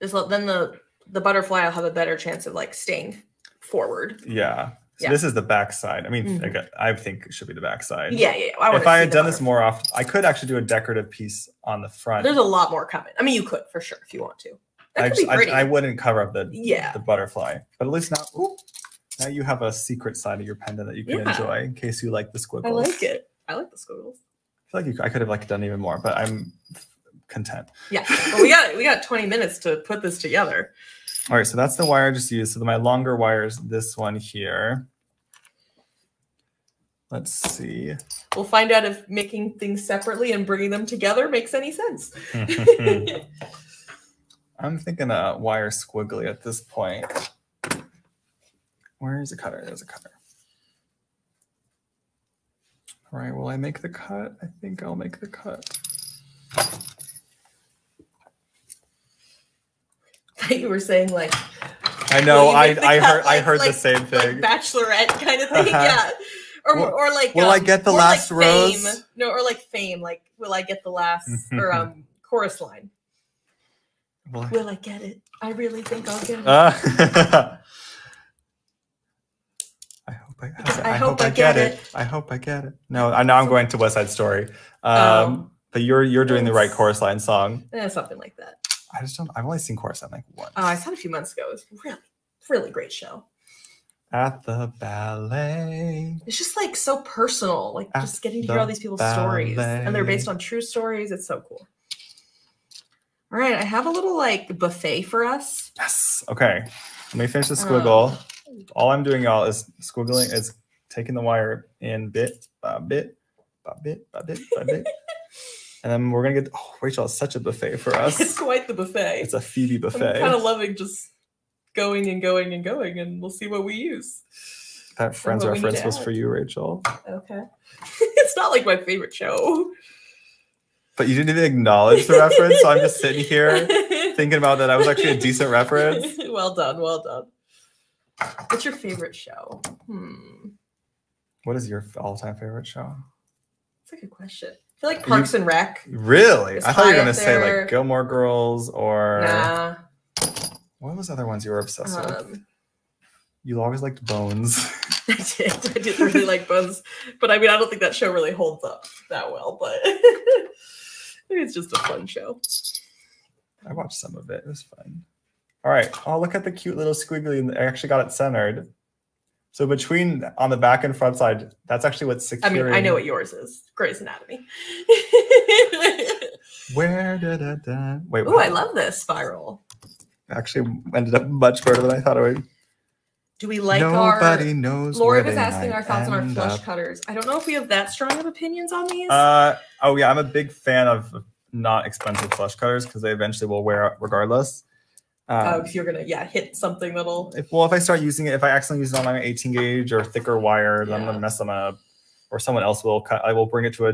Just let, then the the butterfly will have a better chance of like staying forward. Yeah. So Yeah. this is the back side. I mean, Mhm. again, I think it should be the back side. Yeah, yeah. yeah. I if I had done this more often, I could actually do a decorative piece on the front. there's a lot more coming. I mean, you could for sure if you want to. I, just. I, I wouldn't cover up the yeah. the butterfly, but at least now, ooh, now you have a secret side of your pendant that you can Yeah. enjoy in case you like the squiggles. I like it. I like the squiggles. I feel like you, I could have like done even more, but I'm content. Yeah. Well, we got we got 20 minutes to put this together. All right, so that's the wire I just used. So my longer wire is this one here. Let's see. We'll find out if making things separately and bringing them together makes any sense. *laughs* *laughs* I'm thinking a wire squiggly at this point. Where is the cutter? There's a cutter. All right, will I make the cut? I think I'll make the cut. *laughs* you were saying like I know. I I cut heard I like- heard the like- same like thing. bachelorette kind of thing, yeah. Or, Will- or like will I um, get the last like rose? Fame. No, or like fame. Like, will I get the last *laughs* or um chorus line? Will I- Will I get it? I really think I'll get it. Uh, *laughs* I hope I, I hope I get it. I hope I get it. No, I know I'm going to West Side Story. Um, Oh. but you're you're doing the right chorus line song. Eh, something like that. I just don't. I've only seen chorus line like once. Oh, I saw it a few months ago. It was really, really great show. At the ballet. It's just like so personal, like At just getting to hear all these people's stories, and they're based on true stories. It's so cool. All right, I have a little like buffet for us. Yes. Okay. Let me finish the squiggle. Um, all I'm doing, y'all, is squiggling. Is taking the wire in bit by bit by bit by bit by bit, and then we're gonna get. Oh, Rachel, it's such a buffet for us. It's quite the buffet. It's a Phoebe buffet. I'm kind of loving just going and going and going, and we'll see what we use. that Friends what we need reference was for you, Rachel. Okay, *laughs* it's not like my favorite show. But you didn't even acknowledge the reference, so I'm just sitting *laughs* here thinking about that. I was actually a decent reference. *laughs* well done, well done. What's your favorite show? Hmm, What is your all-time favorite show? that's a good question. Feel like Parks and Rec. Really? I thought you were gonna say there. like Gilmore Girls or Nah. what was other ones you were obsessed with? Um, You always liked Bones. *laughs* I did. I did really like Bones, but I mean, I don't think that show really holds up that well. But *laughs* it's just a fun show. I watched some of it. It was fun. All right. Oh, look at the cute little squiggly. And I actually got it centered. So between on the back and front side, that's actually what's I mean, I know what yours is. Grey's Anatomy. *laughs* Where da, da, da. Wait, oh, I love this spiral. Actually, ended up much better than I thought it would. Do we like Nobody our? knows. Lori was asking our thoughts on our flush up. cutters. I don't know if we have that strong of opinions on these. Uh oh yeah, I'm a big fan of not expensive flush cutters because they eventually will wear out regardless. Um, oh, if you're gonna yeah hit something that'll if well, if I start using it, if I accidentally use it on my 18 gauge or thicker wire, then I'm gonna mess them up. Or someone else will cut. I will bring it to a,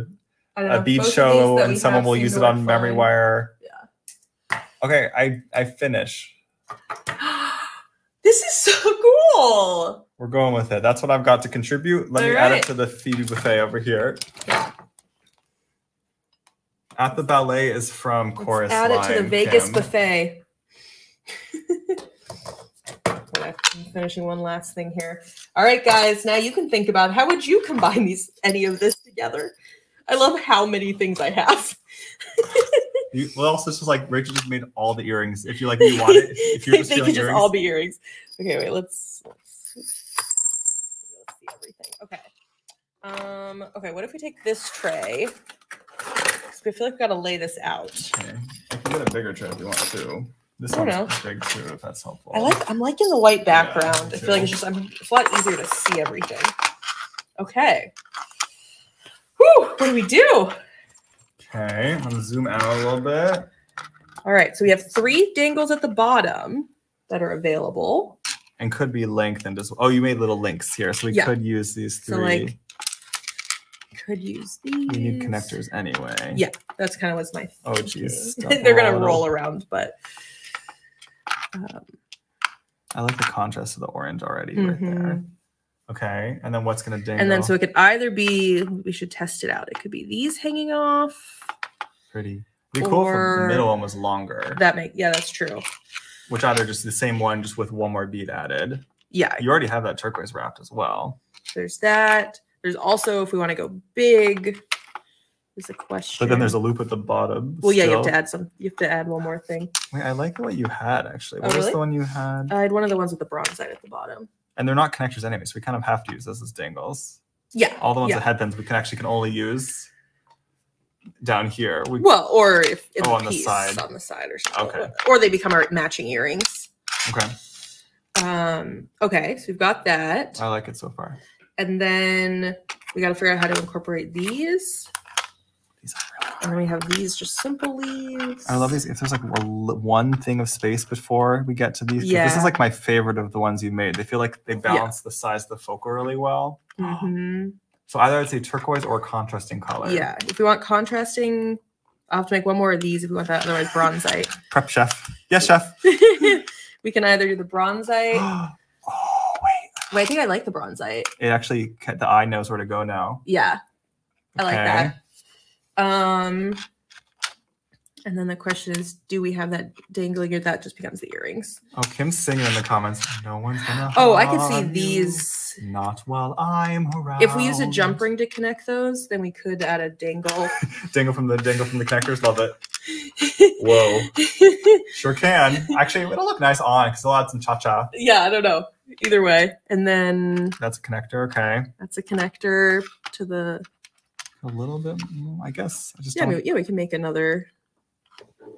a beach show and someone will use it on work memory wire. Yeah. Okay, I I finish. *gasps* this is so cool. We're going with it. That's what I've got to contribute. Let me All add it to the Phoebe buffet over here. Yeah. At the ballet is from Chorus Let's add it to the Vegas Kim. buffet. I'm finishing one last thing here. All right, guys. Now you can think about how would you combine these any of this together. I love how many things I have. *laughs* You, well, also it's just like Rachel just made all the earrings. If you like, you want it. If you're *laughs* just they feeling could just earrings, all be earrings. Okay, wait. Let's let's, let's see everything. Okay. Um. Okay. What if we take this tray? 'Cause I feel like we got to lay this out. Okay. I can get a bigger tray if you want to. This I one's big too, if that's helpful. I like. I'm liking the white background. me I feel like it's just. I'm, it's a lot easier to see everything. Okay. Whew, what do we do? Okay, I'm gonna zoom out a little bit. All right. So we have three dangles at the bottom that are available. And could be lengthened as well. Oh, you made little links here, so we Yeah. could use these three. So, like, Could use these. we need connectors anyway. Yeah. That's kind of what's my. Oh, geez, *laughs* They're gonna roll around, but. Um, I like the contrast of the orange already right there. mhm. Okay, and then what's gonna dangle? And then so it could either be. We should test it out. It could be these hanging off. pretty. Be cool if the middle one was longer. That make yeah, that's true. which either just the same one, just with one more bead added. Yeah, You already have that turquoise wrapped as well. There's that. There's also if we want to go big. Is a question. But then there's a loop at the bottom. well, yeah, you have to add some. You have to add one more thing. Wait, I like what you had actually. Oh, What was really? the one you had? I had one of the ones with the bronze side at the bottom. and they're not connectors anyway, so we kind of have to use those as dangles. Yeah. All the ones yeah. that headpins we can actually can only use down here. We, Well, or if Oh, on the side. on the side or something. Okay. Or they become our matching earrings. okay, Um. Okay, so we've got that, I like it so far. and then we got to figure out how to incorporate these, These are really and then we have these just simple leaves. I love these. If there's like one thing of space before we get to these, 'cause this is like my favorite of the ones you made. They feel like they balance the size of the focal really well. Mm -hmm. So either I'd say turquoise or contrasting color. Yeah. If we want contrasting, I'll have to make one more of these if we want that. Otherwise, bronzite. *laughs* Prep chef. Yes, chef. *laughs* we can either do the bronzite. *gasps* oh wait, Well, I think I like the bronzite. it actually the eye knows where to go now. Yeah, I like that. Um, and then the question is, do we have that dangling or that just becomes the earrings? Oh, Kim's singing in the comments. No one's gonna. Oh, I can see you, these. Not while I'm around. If we use a jump ring to connect those, then we could add a dangle. *laughs* dangle from the dangle from the connectors, love it. Whoa, *laughs* sure can. Actually, it'll look nice on because it'll add some cha cha. yeah, I don't know. Either way, and then That's a connector. Okay, that's a connector to the. A little bit. mm, I guess. I just Yeah, don't. we, yeah, we can make another.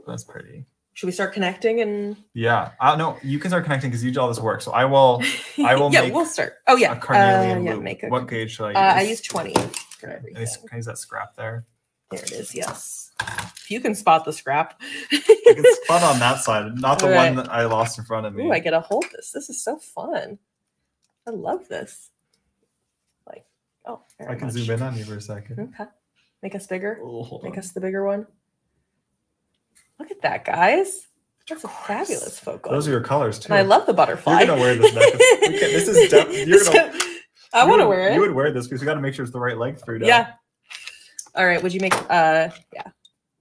That's pretty. Should we start connecting and? Yeah, I don't know. You can start connecting because you do all this work. So I will. *laughs* I will yeah, make we'll start. Oh yeah, a carnelian uh, yeah, loop. make a. what gauge should I use? uh, I use twenty for everything. Can I, can I use that scrap there? There it is. Yes. If you can spot the scrap. I can *laughs* spot on that side, not the Alright. one that I lost in front of me. Ooh, I get to hold this. This is so fun. I love this. Like, oh, I can much. zoom in on you for a second. Okay. Make us bigger. Oh, Make on. us the bigger one. Look at that, guys. That's a fabulous focal. Those are your colors too. and I love the butterfly. You're gonna wear this necklace. *laughs* We this is def- you're gonna- I want to wear it. You would wear this because we got to make sure it's the right length for you. Yeah. All right. Would you make? Uh, yeah. I'm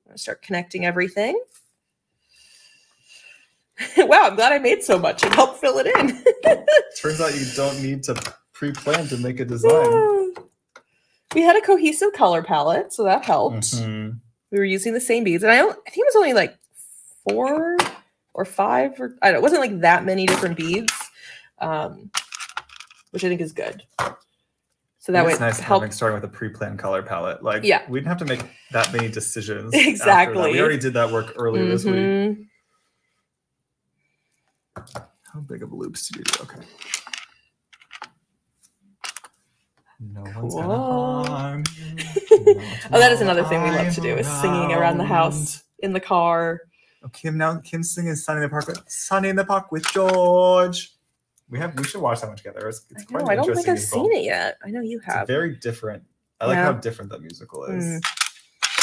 gonna start connecting everything. *laughs* wow, I'm glad I made so much and helped fill it in. *laughs* Turns out you don't need to pre-plan to make a design. We had a cohesive color palette, so that helped. Mhm. We were using the same beads, and I, don't, I think it was only like four or five, or I don't. It wasn't like that many different beads. Um, which I think is good. So that way it's nice help. having starting with a pre-planned color palette. Like, Yeah. we didn't have to make that many decisions. *laughs* Exactly. We already did that work earlier this week. Mhm. How big of loops do you do? Okay. No one's gonna harm you. *laughs* No Oh, that is another thing we love to do is singing around the house, in the car. Oh, Kim now Kim singing Sunday in the Park with Sunday in the Park with George. We have we should watch that one together. It's, it's I quite know. an I don't think I've musical. seen it yet. I know you It's have. very different. I like Yeah. how different that musical is. Mm.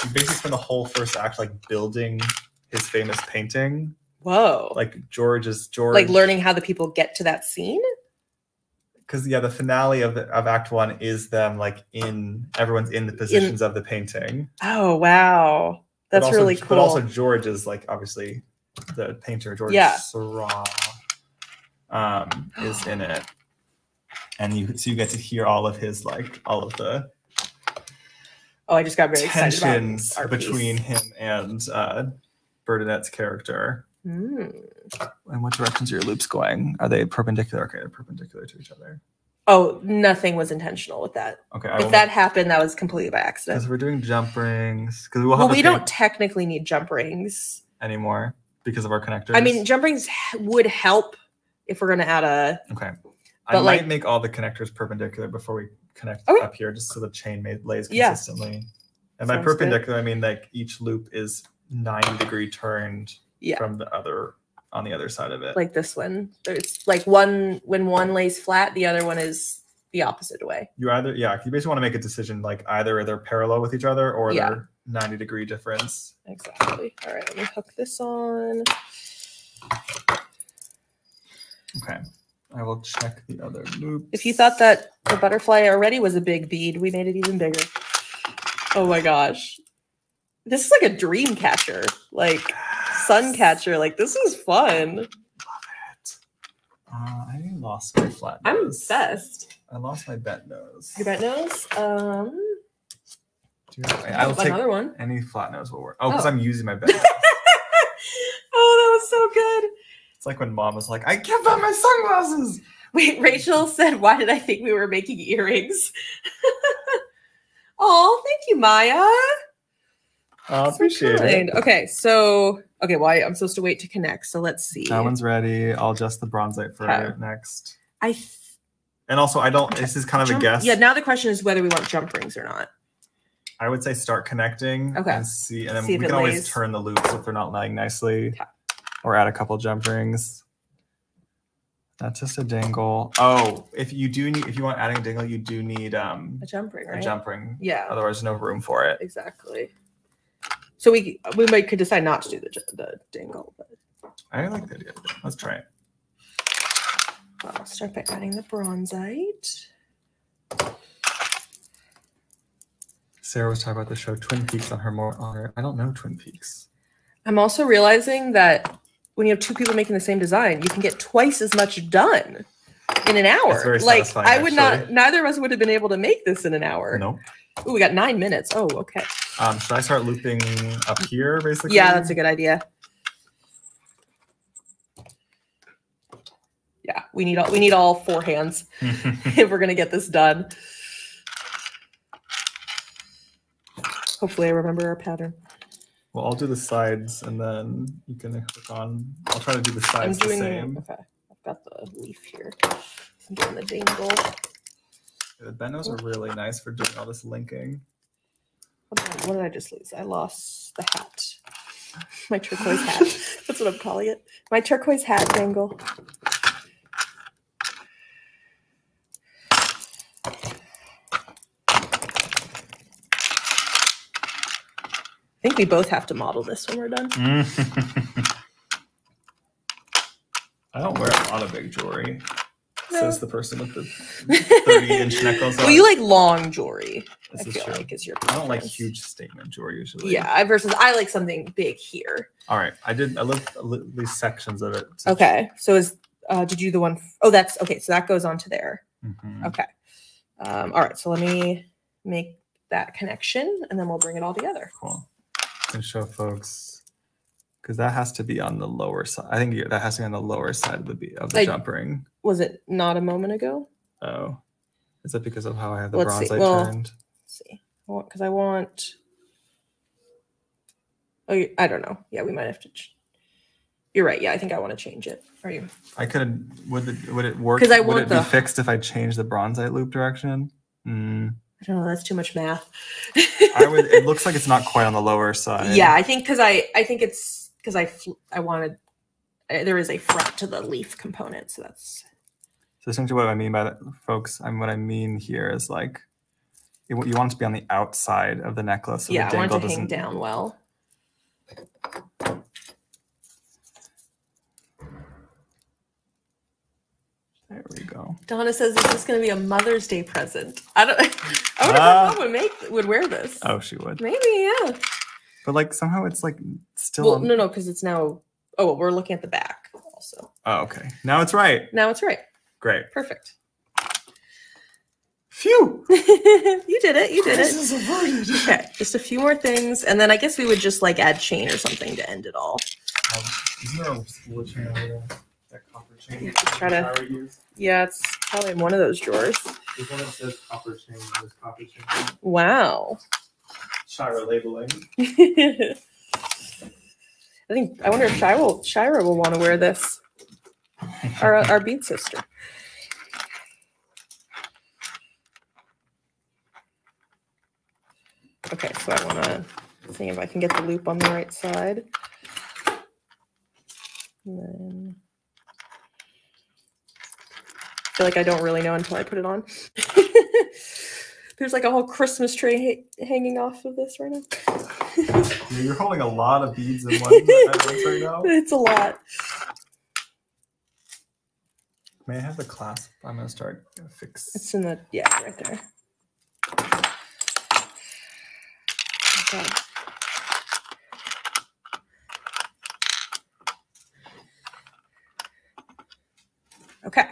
You basically spend the whole first act like building his famous painting. Whoa. Like George is George like learning how the people get to that scene. Because yeah, the finale of the of Act One is them like in everyone's in the positions of the painting. Oh wow, that's also- really cool. But also George is like obviously the painter George Yeah. Seurat um, is in it, and you so you get to hear all of his like all of the oh, I just got very excited about tensions between piece. him and uh, Bernadette's character. Mm. And what directions are your loops going? Are they perpendicular? Okay, they're perpendicular to each other. Oh, nothing was intentional with that. Okay, if that happened, that was completely by accident. because we're doing jump rings because we will have Well, we don't technically need jump rings. anymore because of our connectors. I mean, jump rings would help if we're going to add a. okay. I but, might make all the connectors perpendicular before we connect Okay. up here, just so the chain may, lays Yeah. consistently. And by Sounds good. perpendicular, I mean like each loop is nine degree turned Yeah. from the other on the other side of it. Like this one, there's like one when one lays flat, the other one is the opposite way. you either yeah, you basically want to make a decision like either they're parallel with each other or Yeah. they're ninety degree difference. Exactly. All right, let me hook this on. Okay. I will check the other loops. If you thought that the butterfly already was a big bead, we made it even bigger. Oh my gosh. This is like a dream catcher, like sun catcher. Like this is fun. Love it. Uh, I lost my flat Nose. I'm obsessed. I lost my bent nose. Your bent nose? Um Do I I will have take another one. any flat nose will work. Oh, because Oh. I'm using my bent nose. *laughs* oh, that was so good. It's like when mom was like, I can't find my sunglasses. Wait, Rachel said, why did I think we were making earrings? *laughs* oh, thank you, Maya. I appreciate kind. it. Okay, so okay, well, I, I'm supposed to wait to connect. So let's see. That one's ready. I'll adjust the bronzite for Okay. next. I And also, I don't, this is kind of jump- a guess. Yeah, now the question is whether we want jump rings or not. I would say start connecting Okay. and see. And then See we can always turn the loops if they're not lying nicely Okay. or add a couple jump rings. That's just a dangle. Oh, if you do need, if you want adding a dangle, you do need um A jump ring, a right? jump ring. Yeah, Otherwise, no room for it. exactly. So we we might could decide not to do the j- the dangle, but I like the idea. Let's try it. I'll start by adding the bronzite. Sarah was talking about the show Twin Peaks on her more on her. I don't know Twin Peaks. I'm also realizing that when you have two people making the same design, you can get twice as much done in an hour. very like I would not. Neither of us would have been able to make this in an hour. Nope. Ooh, we got nine minutes. Oh, okay. Um, should I start looping up here, basically? Yeah, that's a good idea. Yeah, we need all we need all four hands *laughs* if we're gonna get this done. Hopefully, I remember our pattern. well, I'll do the sides, and then you can hook on. I'll try to do the I'm sides the same. okay. I've got the leaf here. I'm doing the dangle. Uh, the bent nose are really nice for doing all this linking. What did, I, what did I just lose? I lost the hat. *laughs* My turquoise hat. *laughs* That's what I'm calling it. My turquoise hat dangle. I think we both have to model this when we're done. *laughs* I don't wear a lot of big jewelry. Says the person with the 30 inch *laughs* necklace. Well, you like long jewelry. I This is feel true. like is your. I don't like huge statement jewelry usually. Yeah, I versus I like something big here. All right. I did. I looked at these sections of it. Okay, so is uh, did you the one oh that's okay. So that goes on to there. Mhm. Okay. Um, all right. So let me make that connection, and then we'll bring it all together. Cool. And show folks because that has to be on the lower side. I think that has to be on the lower side of the be- of the I- jump ring. Was it not a moment ago? Oh, is that because of how I have the Let's see. bronzite Well- turned? Let's see. Because I want. Oh, I don't know. Yeah, we might have to. Ch- You're right. Yeah, I think I want to change it. Are you? I could. Would it would it work? Because I would want it be the- fixed if I change the bronzite loop direction? Mm, I don't know. That's too much math. I would. It *laughs* looks like it's not quite on the lower side. yeah, I think because I I think it's because I I wanted uh, there is a front to the leaf component, so that's So essentially, what I mean by that, folks, I mean, what I mean here is like, you, you want it to be on the outside of the necklace. So yeah. the I want it to hang down well. There we go. Donna says, "Is this going to be a Mother's Day present?" I don't. *laughs* I wonder Ah. if my mom would make would wear this. Oh, she would. Maybe, yeah. But like somehow it's like still. Well, on- no, no, because it's now. Oh, well, we're looking at the back also. Oh, okay. Now it's right. Now it's right. Great. Perfect. Phew. *laughs* you did it. You did it. is averted. Okay, just a few more things, and then I guess we would just like add chain or something to end it all. Um, isn't there a spool chain over there? That copper chain. Yeah, just try to- that Shira used? Yeah, it's probably in one of those drawers. There's one that says copper chain. There's copper chain. Wow. Shira labeling. *laughs* I think I wonder if Shira will, Shira will want to wear this. Our our bead sister. Okay, so I want to see if I can get the loop on the right side. And then I feel like I don't really know until I put it on. *laughs* There's like a whole Christmas tree ha- hanging off of this right now. *laughs* Yeah, you're holding a lot of beads in one *laughs* right now. It's a lot. May I have the clasp? I'm gonna start gonna fix. It's in the yeah, right there. Okay. Okay.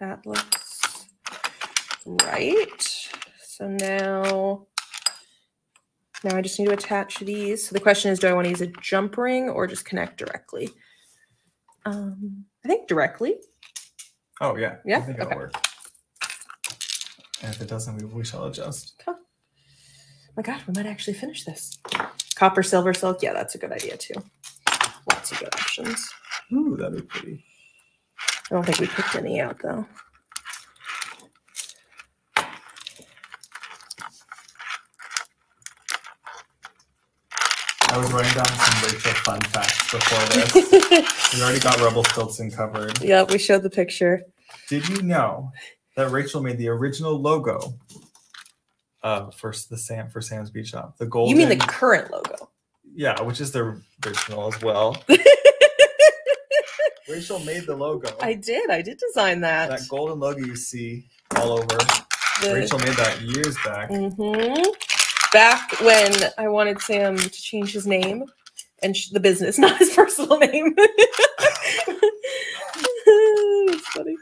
That looks right. So now now I just need to attach these. So the question is do I want to use a jump ring or just connect directly? Um I think directly. Oh yeah. Yeah? I think it'll Okay. work. And if it doesn't, we, we shall adjust. my god, we might actually finish this. Copper, silver, silk. Yeah, that's a good idea too. Lots of good options. Ooh, that'd be pretty. I don't think we picked any out though. I was writing down some Rachel fun facts before this. *laughs* we already got Rebel Rumpelstiltskin covered. yeah, we showed the picture. Did you know that Rachel made the original logo uh, for the Sam for Sam's Bead Shop? The golden. You mean the current logo? Yeah, which is the original as well. *laughs* Rachel made the logo. I did. I did design that. that golden logo you see all over. The- Rachel made that years back. Mhm. Back when I wanted Sam to change his name and sh- the business, *laughs* not his personal name. *laughs* That's funny.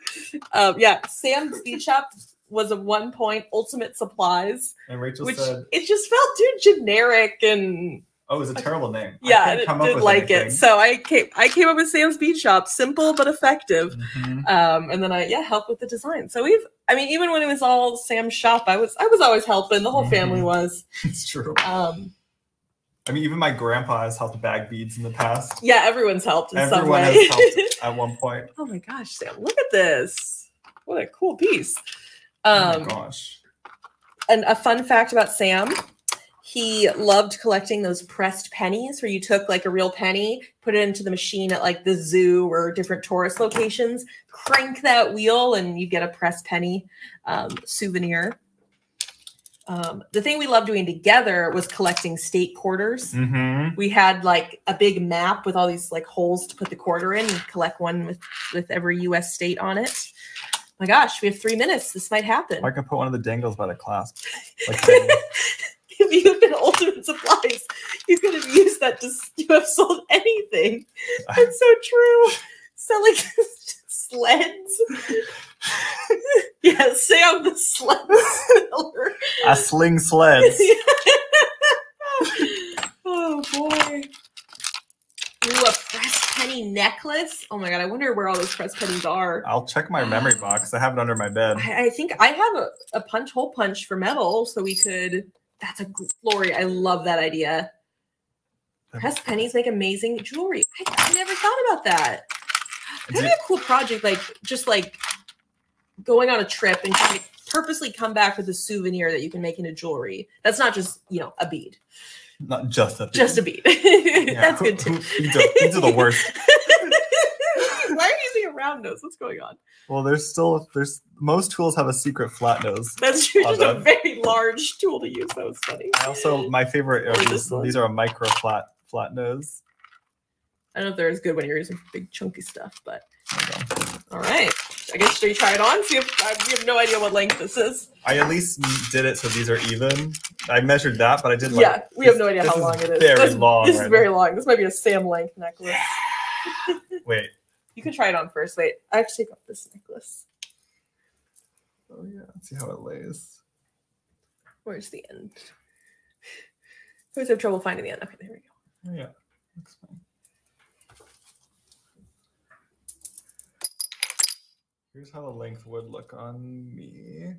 Um, yeah, Sam's Bead Shop was a one point ultimate supplies, And Rachel which said, it just felt too generic and "Oh, it was a terrible name." Yeah, I didn't, come up didn't with like anything." it. So I came I came up with Sam's Bead Shop, simple but effective. Mhm. Um, and then I yeah helped with the design. So we've I mean even when it was all Sam's shop, I was I was always helping. The whole family Mhm. was. *laughs* it's true. Um, I mean, even my grandpa has helped bag beads in the past. yeah, everyone's helped in some way. has helped *laughs* at one point. oh my gosh, Sam, look at this! What a cool piece. oh Um, my gosh. and a fun fact about Sam, he loved collecting those pressed pennies where you took like a real penny, put it into the machine at like the zoo or different tourist locations, crank that wheel, and you get a pressed penny um, souvenir. Um, the thing we loved doing together was collecting state quarters. Mm-hmm. We had like a big map with all these like holes to put the quarter in. and collect one with with every U.S. state on it. My gosh, we have three minutes. This might happen. I could put one of the dangles by the clasp. *laughs* Like, *laughs* if you've been ultimate supplies, you could have used that to you have sold anything. That's so true. Selling *laughs* sleds. *laughs* yeah, Sam the sled seller. I sling sleds. oh boy. Ooh, a press penny necklace. Oh my god, I wonder where all those press pennies are. I'll check my memory *gasps* box. I have it under my bed. I, I think I have a, a punch hole punch for metal, so we could. That's a glory. I love that idea. Press pennies make amazing jewelry. I, I never thought about that. That'd be a cool project, like just like going on a trip and trying to purposely come back with a souvenir that you can make into jewelry. That's not just you know a bead, Not just a bead. just a bead. *laughs* Yeah, That's who- good too. who- These are, these are the worst. *laughs* Why are you using a round nose? What's going on? Well, there's still there's most tools have a secret flat nose. *laughs* That's true. Just a very large tool to use. That was funny. I also my favorite are these, these are a micro flat flat nose. I don't know if they're as good when you're using big chunky stuff, but There you go. all right. I guess should we try it on? See if I, we have no idea what length this is. I at least did it so these are even. I measured that, but I did like yeah, we have this- no idea how long it is. very this, long This is right very long. This might be a Sam length necklace. wait. You can try it on first. Wait, I have to take off this necklace. Oh yeah, let's see how it lays. Where's the end? I always have trouble finding the end. Okay, there we go. Oh yeah, looks fine. Here's how the length would look on me.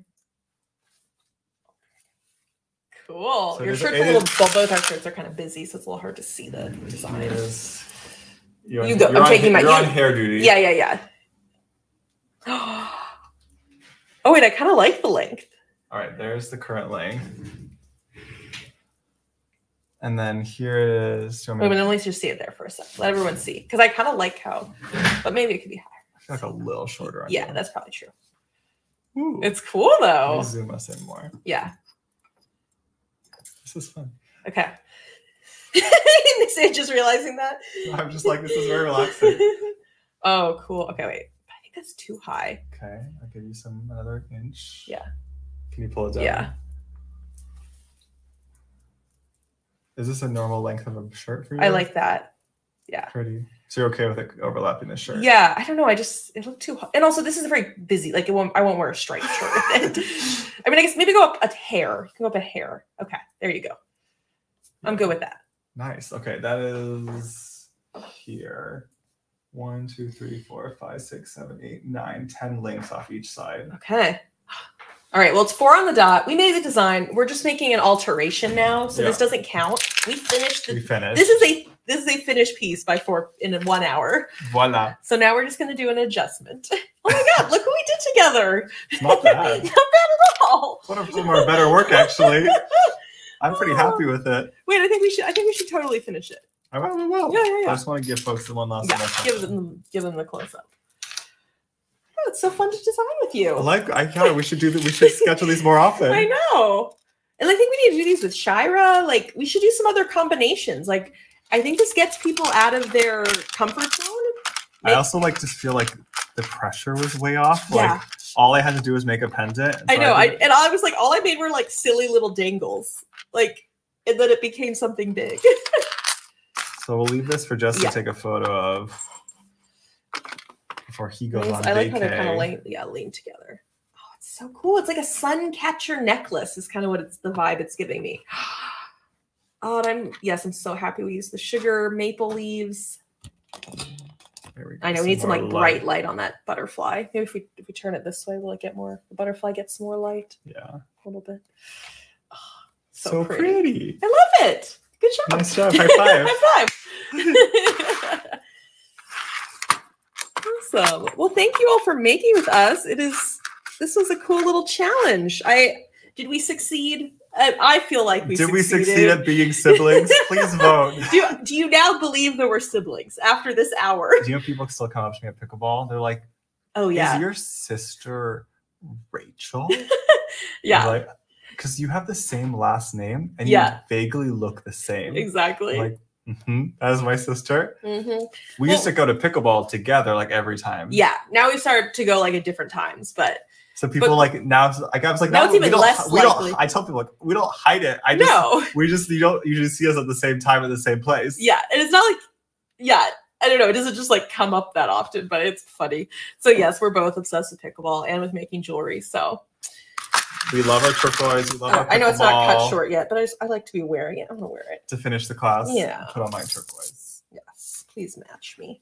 Cool. So Your shirt's a little. Well, both our shirts are kind of busy, so it's a little hard to see the design. Is you're You on- go. You're I'm on, taking my- You're on hair duty. Yeah, yeah, yeah. *gasps* Oh wait, I kind of like the length. All right, there's the current length. And then here is. So Do you want Wait, but to- at least you see it there for a sec. Let everyone see, because I kind of like how, but maybe it could be higher. I feel like a little shorter. on Yeah, that's probably true. Ooh. It's cool Let me though. zoom us in more. Yeah. This is fun. Okay. *laughs* just realizing that. I'm just like, this is very relaxing. *laughs* oh, cool. Okay, wait. I think that's too high. Okay, I'll give you some another inch. Yeah. Can you pull it down? Yeah. Is this a normal length of a shirt for you? I like that. Yeah. Pretty. So you're okay with it overlapping the shirt? Yeah, I don't know. I just it looked too hot. And also this is very busy. Like it won't I won't wear a striped shirt with it. *laughs* I mean, I guess maybe go up a hair. You can go up a hair. Okay, there you go. I'm good with that. Nice. Okay, that is here. One, two, three, four, five, six, seven, eight, nine, ten links off each side. Okay. All right. Well, it's four on the dot. We made the design. We're just making an alteration now, so this doesn't count. We finished We finished. This is a this is a finished piece by four in one hour. voila. So now we're just going to do an adjustment. *laughs* Oh my god! look what we did together. It's not *laughs* bad. Not bad at all. One of them are better work actually. *laughs* I'm pretty happy oh. with it. Wait, I think we should. I think we should totally finish it. I will. I will. Yeah, yeah, yeah. I just want to give folks the one last Yeah, give them give them the close up. Oh, it's so fun to design with I you. like. I yeah. We should do that. We should schedule these more often. *laughs* I know. And I think we need to do these with Shira. Like we should do some other combinations. Like I think this gets people out of their comfort zone. I also like just feel like the pressure was way off. Like Yeah. All I had to do was make a pendant. I know. I did- and I was like, all I made were like silly little dangles. Like, and then it became something big. *laughs* so we'll leave this for Jess Yeah. to take a photo of before he goes on I like how they're kind of lean, yeah, lean together. Oh, it's so cool. It's like a sun catcher necklace. Is kind of what it's the vibe it's giving me. *gasps* Oh, and I'm yes, I'm so happy we used the sugar maple leaves. There we go, I know we need some like light. bright light on that butterfly. Maybe if we if we turn it this way, will it get more? The butterfly gets more light Yeah. a little bit. Oh, so, So, pretty. pretty. I love it. Good job. Nice job. High *laughs* five. High five. *laughs* awesome. Well, thank you all for making with us. It is this was a cool little challenge. I did we succeed? I, I feel like we Did we succeed at being siblings? *laughs* Please vote. *laughs* do, do you now believe there were siblings after this hour? Do you know people still come up to me at pickleball? They're like, Oh yeah, "Is your sister Rachel?" *laughs* yeah, Like, because you have the same last name and Yeah. you vaguely look the same. exactly. Like, hmm that is my sister. Mhm. We used to go to pickleball together like every time. Yeah, now we started to go like at different times, but So people But- like now, like I was like, Now no, it's we even don't- less We likely. don't. I tell people like we don't hide it. I just no, we just you don't usually see us at the same time at the same place. yeah, and it's not like, yeah, I don't know, it doesn't just like come up that often, but it's funny. So yes, we're both obsessed with pickleball and with making jewelry. So We love our turquoise. We love uh, our I know it's not cut short yet, but I just, I like to be wearing it. I'm gonna wear it. To finish the class, Yeah. Put on my turquoise. Yes, please match me.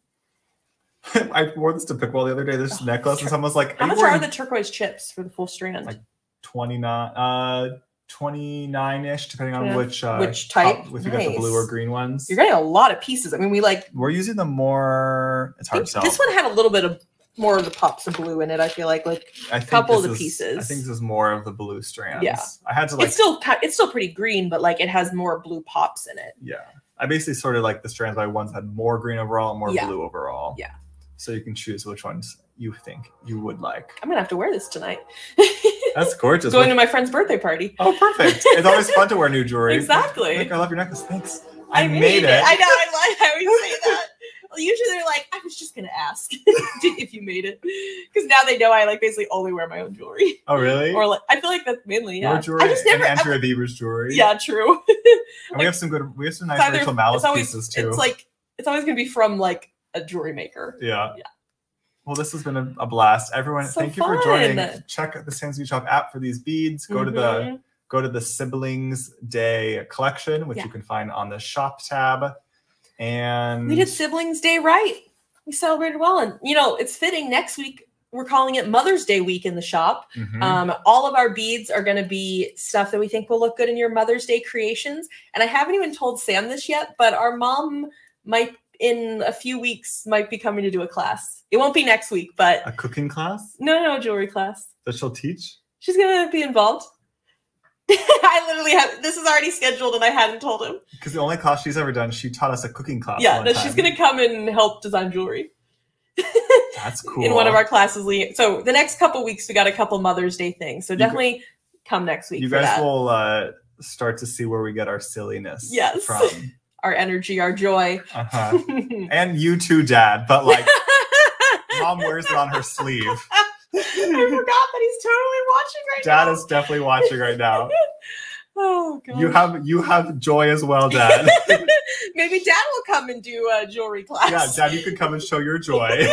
*laughs* I wore this to pickleball the other day. This Oh, necklace, and someone was like, How "Are much are the turquoise chips for the full strand? Like 29 uh 29ish depending on Yeah. which uh Which type? top- if you got the blue or green ones You're getting a lot of pieces. I mean, we like we're using the more it's hard to tell this one had a little bit of more of the pops of blue in it. I feel like like a couple of the is- pieces. i think this is more of the blue strands Yeah. i had to like it's still it's still pretty green, but like it has more blue pops in it. yeah i basically sorted like the strands by ones had more green overall and more Yeah. blue overall Yeah. So you can choose which ones you think you would like I'm gonna have to wear this tonight. that's gorgeous Going to my friend's birthday party. oh perfect *laughs* it's always fun to wear new jewelry Exactly. Like, i love your necklace thanks i, made, it, I know. I love how you say that. Well, usually they're like, I was just gonna ask *laughs* if you made it, because now they know I like basically only wear my own jewelry, oh really or like I feel like that's mainly yeah. Your jewelry I just never. and I- Andrea Bieber's jewelry. yeah, true. And we have some good. We have some nice either- Rachel Malice always pieces too. it's like it's always gonna be from like a jewelry maker. yeah. Yeah. Well, this has been a, a blast, everyone. So thank you for joining. fun. Check the Bead Shop app for these beads. Go to the Mhm. go to the Siblings Day collection, which Yeah. you can find on the shop tab. And We did Siblings Day right. We celebrated well, and you know it's fitting. Next week we're calling it Mother's Day week in the shop. Mhm. Um, all of our beads are going to be stuff that we think will look good in your Mother's Day creations. And I haven't even told Sam this yet, but our mom might in a few weeks might be coming to do a class. It won't be next week, but a cooking class no, no jewelry class. that she'll teach. She's going to be involved. *laughs* I literally have this is already scheduled, and I hadn't told him. Because the only class she's ever done, she taught us a cooking class. yeah, no, she's going to come and help design jewelry. *laughs* That's cool. in one of our classes. So the next couple weeks, we got a couple Mother's Day things. So definitely come next week You guys that. will uh, start to see where we get our silliness Yes. from. Our energy, our joy. Uh-huh. *laughs* and you too, Dad. But like, *laughs* mom wears it on her sleeve. I forgot that he's totally watching right Dad now. Dad is definitely watching right now. *laughs* Oh god. You have you have joy as well, Dad. Maybe Dad will come and do a jewelry class. yeah, Dad, you could come and show your joy.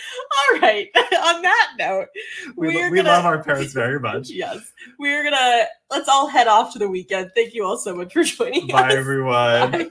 *laughs* All right. *laughs* On that note, We, we're we gonna love our parents very much. *laughs* yes, we're gonna let's all head off to the weekend. Thank you all so much for joining us. Bye, us. everyone. Bye.